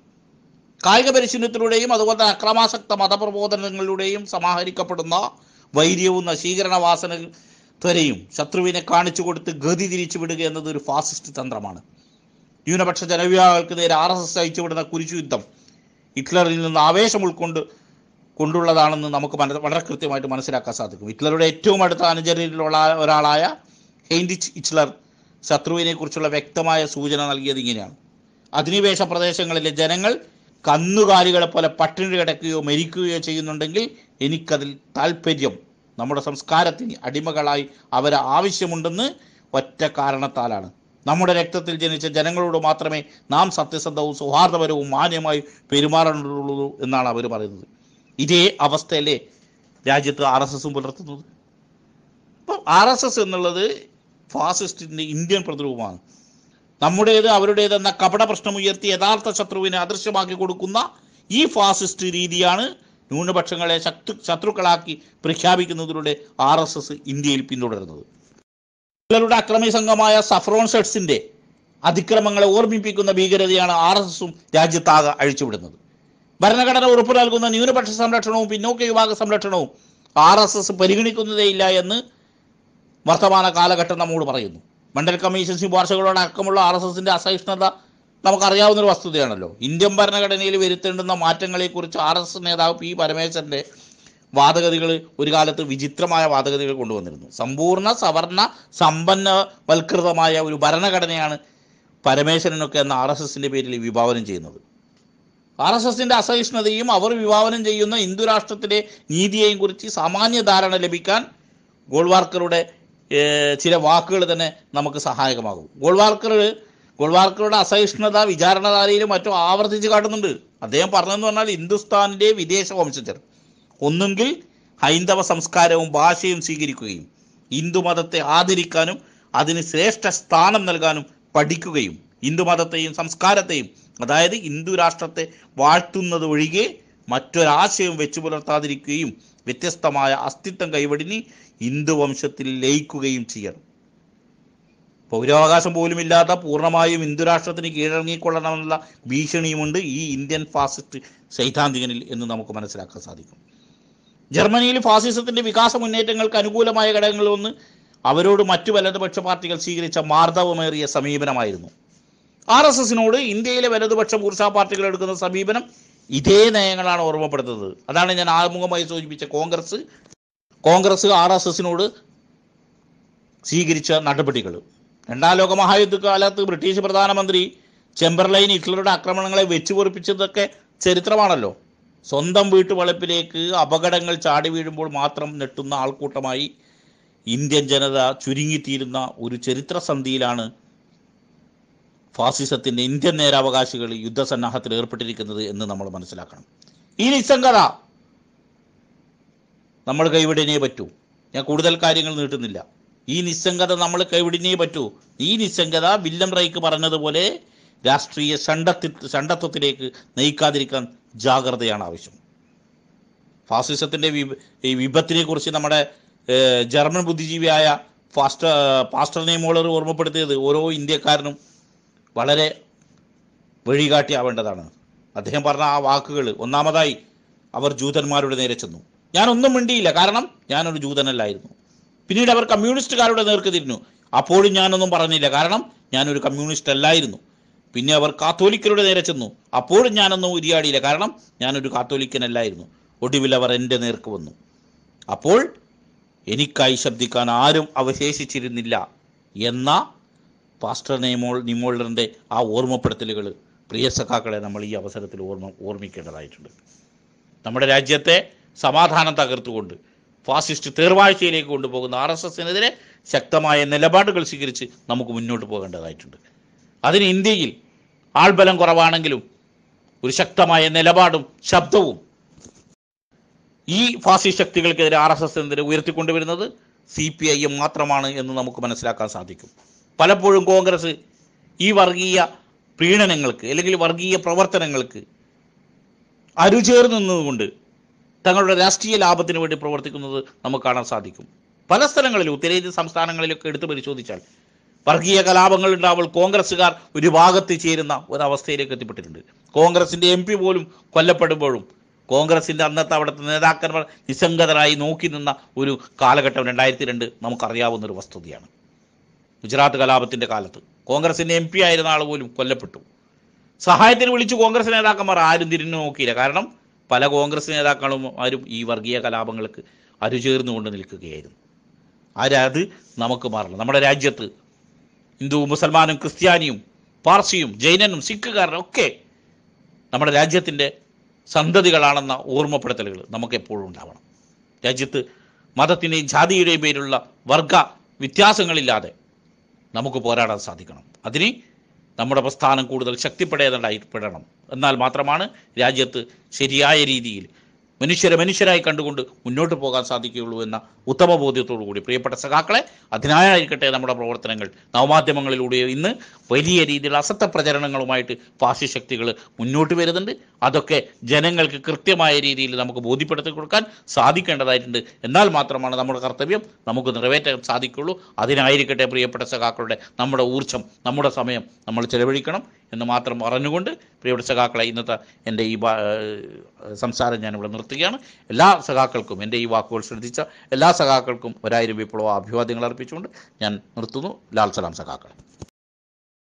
കായിക പരിശീലനത്തിലൂടെയും അതുപോലെ തന്നെ അക്രമാസക്ത മതപ്രബോധനങ്ങളിലൂടെയും സമാഹരിക്കപ്പെടുന്ന വൈര്യവും നശീകരണ വാസന ത്വരയും ശത്രുവിനെ കാണിച്ചു കൊടുത്ത് ഗതി തിരിച്ചു വിടുക എന്നത് ഒരു ഫാസിസ്റ്റ് തന്ത്രമാണ്. ന്യൂനപക്ഷ ജനവിഭാഗങ്ങൾക്ക് നേരെ ആർ എസ് എസ് അയച്ചുവിടുന്ന കുരിശു യുദ്ധം ഹിറ്റ്ലറിൽ നിന്ന് ആവേശം ഉൾക്കൊണ്ട് കൊണ്ടുള്ളതാണെന്ന് നമുക്ക് വളരെ കൃത്യമായിട്ട് മനസ്സിലാക്കാൻ സാധിക്കും. ഹിറ്റ്ലറുടെ ഏറ്റവും അടുത്ത അനുചരയിലുള്ള ഒരാളായ ഹെയിൻഡിച്ച് ഹിറ്റ്ലർ ശത്രുവിനെക്കുറിച്ചുള്ള വ്യക്തമായ സൂചന നൽകിയത് ഇങ്ങനെയാണ്. അധിനിവേശ പ്രദേശങ്ങളിലെ ജനങ്ങൾ കന്നുകാലികളെ പോലെ പട്ടിണി കിടക്കുകയോ മരിക്കുകയോ ചെയ്യുന്നുണ്ടെങ്കിൽ എനിക്കതിൽ താല്പര്യം നമ്മുടെ സംസ്കാരത്തിന് അടിമകളായി അവർ ആവശ്യമുണ്ടെന്ന് ഒറ്റ കാരണത്താലാണ്. നമ്മുടെ രക്തത്തിൽ ജനിച്ച ജനങ്ങളോട് മാത്രമേ നാം സത്യസന്ധവും സൗഹാർദ്ദപരവും മാന്യമായി പെരുമാറുള്ളൂ എന്നാണ് അവർ പറയുന്നത്. ഇതേ അവസ്ഥയല്ലേ രാജ്യത്ത് ആർ എസ് എസും പുലർത്തുന്നത്? അപ്പം ആർ എസ് എസ് എന്നുള്ളത് ഫാസിസ്റ്റിന്റെ ഇന്ത്യൻ പ്രതിരൂപമാണ്. നമ്മുടേത് അവരുടേതെന്ന കപട പ്രശ്നം ഉയർത്തി യഥാർത്ഥ ശത്രുവിനെ അദൃശ്യമാക്കി കൊടുക്കുന്ന ഈ ഫാസിസ്റ്റ് രീതിയാണ് ന്യൂനപക്ഷങ്ങളെ ശത്രു ശത്രുക്കളാക്കി പ്രഖ്യാപിക്കുന്നതിലൂടെ ആർ എസ് എസ് ഇന്ത്യയിൽ പിന്തുടരുന്നത്. ഭീകരരുടെ അക്രമി സംഘമായ സഫ്രോൺ ഷെഡ്സിന്റെ അതിക്രമങ്ങളെ ഓർമ്മിപ്പിക്കുന്ന ഭീകരതയാണ് ആർ എസ് എസും രാജ്യത്താകെ അഴിച്ചുവിടുന്നത്. ഭരണഘടന ഉറപ്പു നൽകുന്ന ന്യൂനപക്ഷ സംരക്ഷണവും പിന്നോക്ക വിഭാഗ സംരക്ഷണവും ആർ എസ് എസ് പരിഗണിക്കുന്നതേയില്ല എന്ന് വർത്തമാന കാലഘട്ടം നമ്മോട് പറയുന്നു. മണ്ഡൽ കമ്മീഷൻ ശുപാർശകളോട് അടക്കമുള്ള ആർ എസ് എസിന്റെ അസഹിഷ്ണുത നമുക്കറിയാവുന്ന ഒരു വസ്തുതയാണല്ലോ. ഇന്ത്യൻ ഭരണഘടനയിൽ വരുത്തേണ്ടുന്ന മാറ്റങ്ങളെക്കുറിച്ച് ആർ എസ് എസ് നേതാവ് പി പരമേശ്വരന്റെ വാദഗതികൾ ഒരു കാലത്ത് വിചിത്രമായ വാദഗതികൾ കൊണ്ടുവന്നിരുന്നു. സമ്പൂർണ സവർണ സമ്പന്നവൽകൃതമായ ഒരു ഭരണഘടനയാണ് പരമേശ്വരനൊക്കെ എന്ന ആർ എസ് എസിന്റെ പേരിൽ വിഭാവനം ചെയ്യുന്നത്. ആർ എസ് എസിന്റെ അസഹിഷ്ണുതയും അവർ വിഭാവനം ചെയ്യുന്ന ഹിന്ദുരാഷ്ട്രത്തിന്റെ നീതിയെയും കുറിച്ച് സാമാന്യ ധാരണ ലഭിക്കാൻ ഗോൾവാർക്കറുടെ ചില വാക്കുകൾ തന്നെ നമുക്ക് സഹായകമാകും. ഗോൾവാർക്കർ ഗോൾവാർക്കറുടെ അസഹിഷ്ണുത വിചാരണധാരയിലും മറ്റും ആവർത്തിച്ച് കാട്ടുന്നുണ്ട്. അദ്ദേഹം പറഞ്ഞതെന്ന് പറഞ്ഞാൽ ഹിന്ദുസ്ഥാനിലെ വിദേശ വംശജർ. ഒന്നുകിൽ ഹൈന്ദവ സംസ്കാരവും ഭാഷയും സ്വീകരിക്കുകയും ഹിന്ദുമതത്തെ ആദരിക്കാനും അതിന് ശ്രേഷ്ഠ സ്ഥാനം നൽകാനും പഠിക്കുകയും ഹിന്ദുമതത്തെയും സംസ്കാരത്തെയും അതായത് ഹിന്ദു രാഷ്ട്രത്തെ വാഴ്ത്തുന്നത് ഒഴികെ മറ്റൊരാശയം വെച്ചു പുലർത്താതിരിക്കുകയും വ്യത്യസ്തമായ അസ്തിത്വം കൈവടിഞ്ഞ് ഹിന്ദു വംശത്തിൽ ലയിക്കുകയും ചെയ്യണം. പൗരാവകാശം പോലുമില്ലാത്ത പൂർണമായും ഹിന്ദു രാഷ്ട്രത്തിന് കീഴടങ്ങിക്കൊള്ളണമെന്നുള്ള ഭീഷണിയുമുണ്ട് ഈ ഇന്ത്യൻ ഫാസിസ്റ്റ് സൈദ്ധാന്തികനിൽ എന്ന് നമുക്ക് മനസ്സിലാക്കാൻ സാധിക്കും. ജർമ്മനിയിൽ ഫാസിസത്തിന്റെ വികാസ മുന്നേറ്റങ്ങൾക്ക് അനുകൂലമായ ഘടകങ്ങളൊന്ന് അവരോട് മറ്റു വലതുപക്ഷ പാർട്ടികൾ സ്വീകരിച്ച മാർദ്ദവമേറിയ സമീപനമായിരുന്നു. ആർ എസ് എസിനോട് ഇന്ത്യയിലെ വലതുപക്ഷ മൂർച്ചാ പാർട്ടികൾ എടുക്കുന്ന സമീപനം ഇതേ നയങ്ങളാണ് ഓർമ്മപ്പെടുത്തുന്നത്. അതാണ് ഞാൻ ആമുഖമായി സൂചിപ്പിച്ച കോൺഗ്രസ്. കോൺഗ്രസ് ആർ എസ് എസിനോട് സ്വീകരിച്ച നടപടികൾ. രണ്ടാം ലോക ബ്രിട്ടീഷ് പ്രധാനമന്ത്രി ചെമ്പർലൈൻ ഹിറ്റ്ലറുടെ ആക്രമണങ്ങളെ വെച്ചു പൊറിപ്പിച്ചതൊക്കെ ചരിത്രമാണല്ലോ. സ്വന്തം വീട്ടുവളപ്പിലേക്ക് അപകടങ്ങൾ ചാടി വീഴുമ്പോൾ മാത്രം നെട്ടുന്ന ആൾക്കൂട്ടമായി ഇന്ത്യൻ ജനത ചുരുങ്ങിത്തീരുന്ന ഒരു ചരിത്രസന്ധിയിലാണ് ഫാസിസത്തിന്റെ ഇന്ത്യൻ നേരാവകാശികൾ യുദ്ധസന്നാഹത്തിൽ ഏർപ്പെട്ടിരിക്കുന്നത് എന്ന് നമ്മൾ മനസ്സിലാക്കണം. ഈ നിസ്സംഗത നമ്മൾ കൈവിടനേ പറ്റൂ. ഞാൻ കൂടുതൽ കാര്യങ്ങൾ നീട്ടുന്നില്ല. ഈ നിസ്സംഗത നമ്മൾ കൈവിടിഞ്ഞേ പറ്റൂ. ഈ നിസ്സംഗത വില്യം റൈക്ക് പറഞ്ഞതുപോലെ രാഷ്ട്രീയ ഷണ്ടത്തി ഷണ്ടത്വത്തിലേക്ക് നയിക്കാതിരിക്കാൻ ജാഗ്രതയാണ് ആവശ്യം. ഫാസിസത്തിന്റെ വിപ- ഈ വിപത്തിനെ കുറിച്ച് നമ്മുടെ ജർമ്മൻ ബുദ്ധിജീവിയായ ഫാസ്റ്റർ പാസ്റ്റർ നെയ്മോളർ ഓർമ്മപ്പെടുത്തിയത് ഓരോ ഇന്ത്യക്കാരനും വളരെ വഴികാട്ടിയാവേണ്ടതാണ്. അദ്ദേഹം പറഞ്ഞ ആ വാക്കുകൾ ഒന്നാമതായി അവർ ജൂതന്മാരുടെ നേരെ ചെന്നു. ഞാനൊന്നും മിണ്ടിയില്ല. കാരണം ഞാനൊരു ജൂതനല്ലായിരുന്നു. പിന്നീട് അവർ കമ്മ്യൂണിസ്റ്റുകാരുടെ നേർക്ക് തിരിഞ്ഞു. അപ്പോഴും ഞാനൊന്നും പറഞ്ഞില്ല. കാരണം ഞാനൊരു കമ്മ്യൂണിസ്റ്റ് അല്ലായിരുന്നു പിന്നെ അവർ കാത്തോലിക്കരുടെ നേരെ ചെന്നു. അപ്പോഴും ഞാനൊന്നും ഉരിയാടിയില്ല. കാരണം ഞാനൊരു കാത്തോലിക്കനല്ലായിരുന്നു. ഒടുവിൽ അവർ എന്റെ നേർക്ക് വന്നു. അപ്പോൾ എനിക്കായി ശബ്ദിക്കാൻ ആരും അവശേഷിച്ചിരുന്നില്ല എന്ന പാസ്റ്റർ നെയ്മോൾ നിമോളറിന്റെ ആ ഓർമ്മപ്പെടുത്തലുകൾ പ്രിയ സഖാക്കളെ നമ്മൾ ഈ അവസരത്തിൽ ഓർമ്മ ഓർമ്മിക്കേണ്ടതായിട്ടുണ്ട്. നമ്മുടെ രാജ്യത്തെ സമാധാനം തകർത്തുകൊണ്ട് ഫാസിസ്റ്റ് തേർവാഴ്ചയിലേക്ക് കൊണ്ടുപോകുന്ന ആർ എസ് എസിനെതിരെ ശക്തമായ നിലപാടുകൾ സ്വീകരിച്ച് നമുക്ക് മുന്നോട്ട് പോകേണ്ടതായിട്ടുണ്ട്. അതിന് ഇന്ത്യയിൽ ആൾബലം കുറവാണെങ്കിലും ഒരു ശക്തമായ നിലപാടും ശബ്ദവും ഈ ഫാസിസ്റ്റ് ശക്തികൾക്കെതിരെ ആർ എസ് എസിനെതിരെ ഉയർത്തിക്കൊണ്ടുവരുന്നത് സി പി ഐ എം മാത്രമാണ് എന്ന് നമുക്ക് മനസ്സിലാക്കാൻ സാധിക്കും. പലപ്പോഴും കോൺഗ്രസ് ഈ വർഗീയ പ്രീണനങ്ങൾക്ക് അല്ലെങ്കിൽ വർഗീയ പ്രവർത്തനങ്ങൾക്ക് അരുചേർന്ന് നിന്നുകൊണ്ട് തങ്ങളുടെ രാഷ്ട്രീയ ലാഭത്തിന് വേണ്ടി പ്രവർത്തിക്കുന്നത് നമുക്ക് കാണാൻ സാധിക്കും. പല സ്ഥലങ്ങളിലും ഉത്തരേന്ത്യൻ സംസ്ഥാനങ്ങളിലൊക്കെ എടുത്തു പരിശോധിച്ചാൽ വർഗീയ കലാപങ്ങൾ ഉണ്ടാവുമ്പോൾ കോൺഗ്രസ്സുകാർ ഒരു ഭാഗത്ത് ചേരുന്ന ഒരവസ്ഥയിലേക്ക് എത്തിപ്പെട്ടിട്ടുണ്ട്. കോൺഗ്രസിന്റെ എം പി പോലും കൊല്ലപ്പെടുമ്പോഴും കോൺഗ്രസിന്റെ അന്നത്തെ അവിടുത്തെ നേതാക്കന്മാർ നിസ്സംഗതരായി നോക്കി നിന്ന ഒരു കാലഘട്ടം രണ്ടായിരത്തി രണ്ട് നമുക്കറിയാവുന്ന ഒരു വസ്തുതയാണ്. ഗുജറാത്ത് കലാപത്തിന്റെ കാലത്ത് കോൺഗ്രസിന്റെ എം പി ആയിരുന്ന ആൾ പോലും കൊല്ലപ്പെട്ടു. സഹായത്തിന് വിളിച്ച് കോൺഗ്രസ് നേതാക്കന്മാർ ആരും തിരിഞ്ഞു നോക്കിയില്ല. കാരണം പല കോൺഗ്രസ് നേതാക്കളും ആരും ഈ വർഗീയ കലാപങ്ങൾക്ക് അരുചേർന്നുകൊണ്ട് നിൽക്കുകയായിരുന്നു. ആരത് നമുക്ക് മാറണം. നമ്മുടെ രാജ്യത്ത് ഹിന്ദു മുസൽമാനും ക്രിസ്ത്യാനിയും പാർസിയും ജൈനനും സിഖുകാരനും ഒക്കെ നമ്മുടെ രാജ്യത്തിന്റെ സന്തതികളാണെന്ന ഓർമ്മപ്പെടുത്തലുകൾ നമുക്ക് എപ്പോഴും ഉണ്ടാവണം. രാജ്യത്ത് മതത്തിന്റെയും ജാതിയുടെയും പേരിലുള്ള വർഗ വ്യത്യാസങ്ങളില്ലാതെ നമുക്ക് പോരാടാൻ സാധിക്കണം. അതിന് നമ്മുടെ പ്രസ്ഥാനം കൂടുതൽ ശക്തിപ്പെടേണ്ടതായിപ്പെടണം എന്നാൽ മാത്രമാണ് രാജ്യത്ത് ശരിയായ രീതിയിൽ മനുഷ്യരെ മനുഷ്യരായി കണ്ടുകൊണ്ട് മുന്നോട്ട് പോകാൻ സാധിക്കുകയുള്ളൂ എന്ന ഉത്തമ ബോധ്യത്തോടു കൂടി. പ്രിയപ്പെട്ട സഖാക്കളെ അതിനായിരിക്കട്ടെ നമ്മുടെ പ്രവർത്തനങ്ങൾ. നവമാധ്യമങ്ങളിലൂടെ ഇന്ന് വലിയ രീതിയിൽ അസത്ത പ്രചരണങ്ങളുമായിട്ട് ഫാസി ശക്തികൾ മുന്നോട്ട് വരുന്നുണ്ട്. അതൊക്കെ ജനങ്ങൾക്ക് കൃത്യമായ രീതിയിൽ നമുക്ക് ബോധ്യപ്പെടുത്തി കൊടുക്കാൻ സാധിക്കേണ്ടതായിട്ടുണ്ട്. എന്നാൽ മാത്രമാണ് നമ്മുടെ കർത്തവ്യം നമുക്ക് നിറവേറ്റാൻ സാധിക്കുള്ളൂ അതിനായിരിക്കട്ടെ പ്രിയപ്പെട്ട സഖാക്കളുടെ നമ്മുടെ ഊർജം നമ്മുടെ സമയം നമ്മൾ ചെലവഴിക്കണം. എന്ന് മാത്രം പറഞ്ഞുകൊണ്ട് പ്രിയപ്പെട്ട സഖാക്കളെ ഇന്നത്തെ എന്റെ ഈ സംസാരം ഞാനിവിടെ നിർത്തുകയാണ്. എല്ലാ സഖാക്കൾക്കും എന്റെ ഈ വാക്കുകൾ ശ്രദ്ധിച്ച എല്ലാ സഖാക്കൾക്കും ഒരായിരം വിപ്ലവ അഭിവാദ്യങ്ങൾ അർപ്പിച്ചുകൊണ്ട് ഞാൻ നിർത്തുന്നു. ലാൽ സലാം സഖാക്കളെ.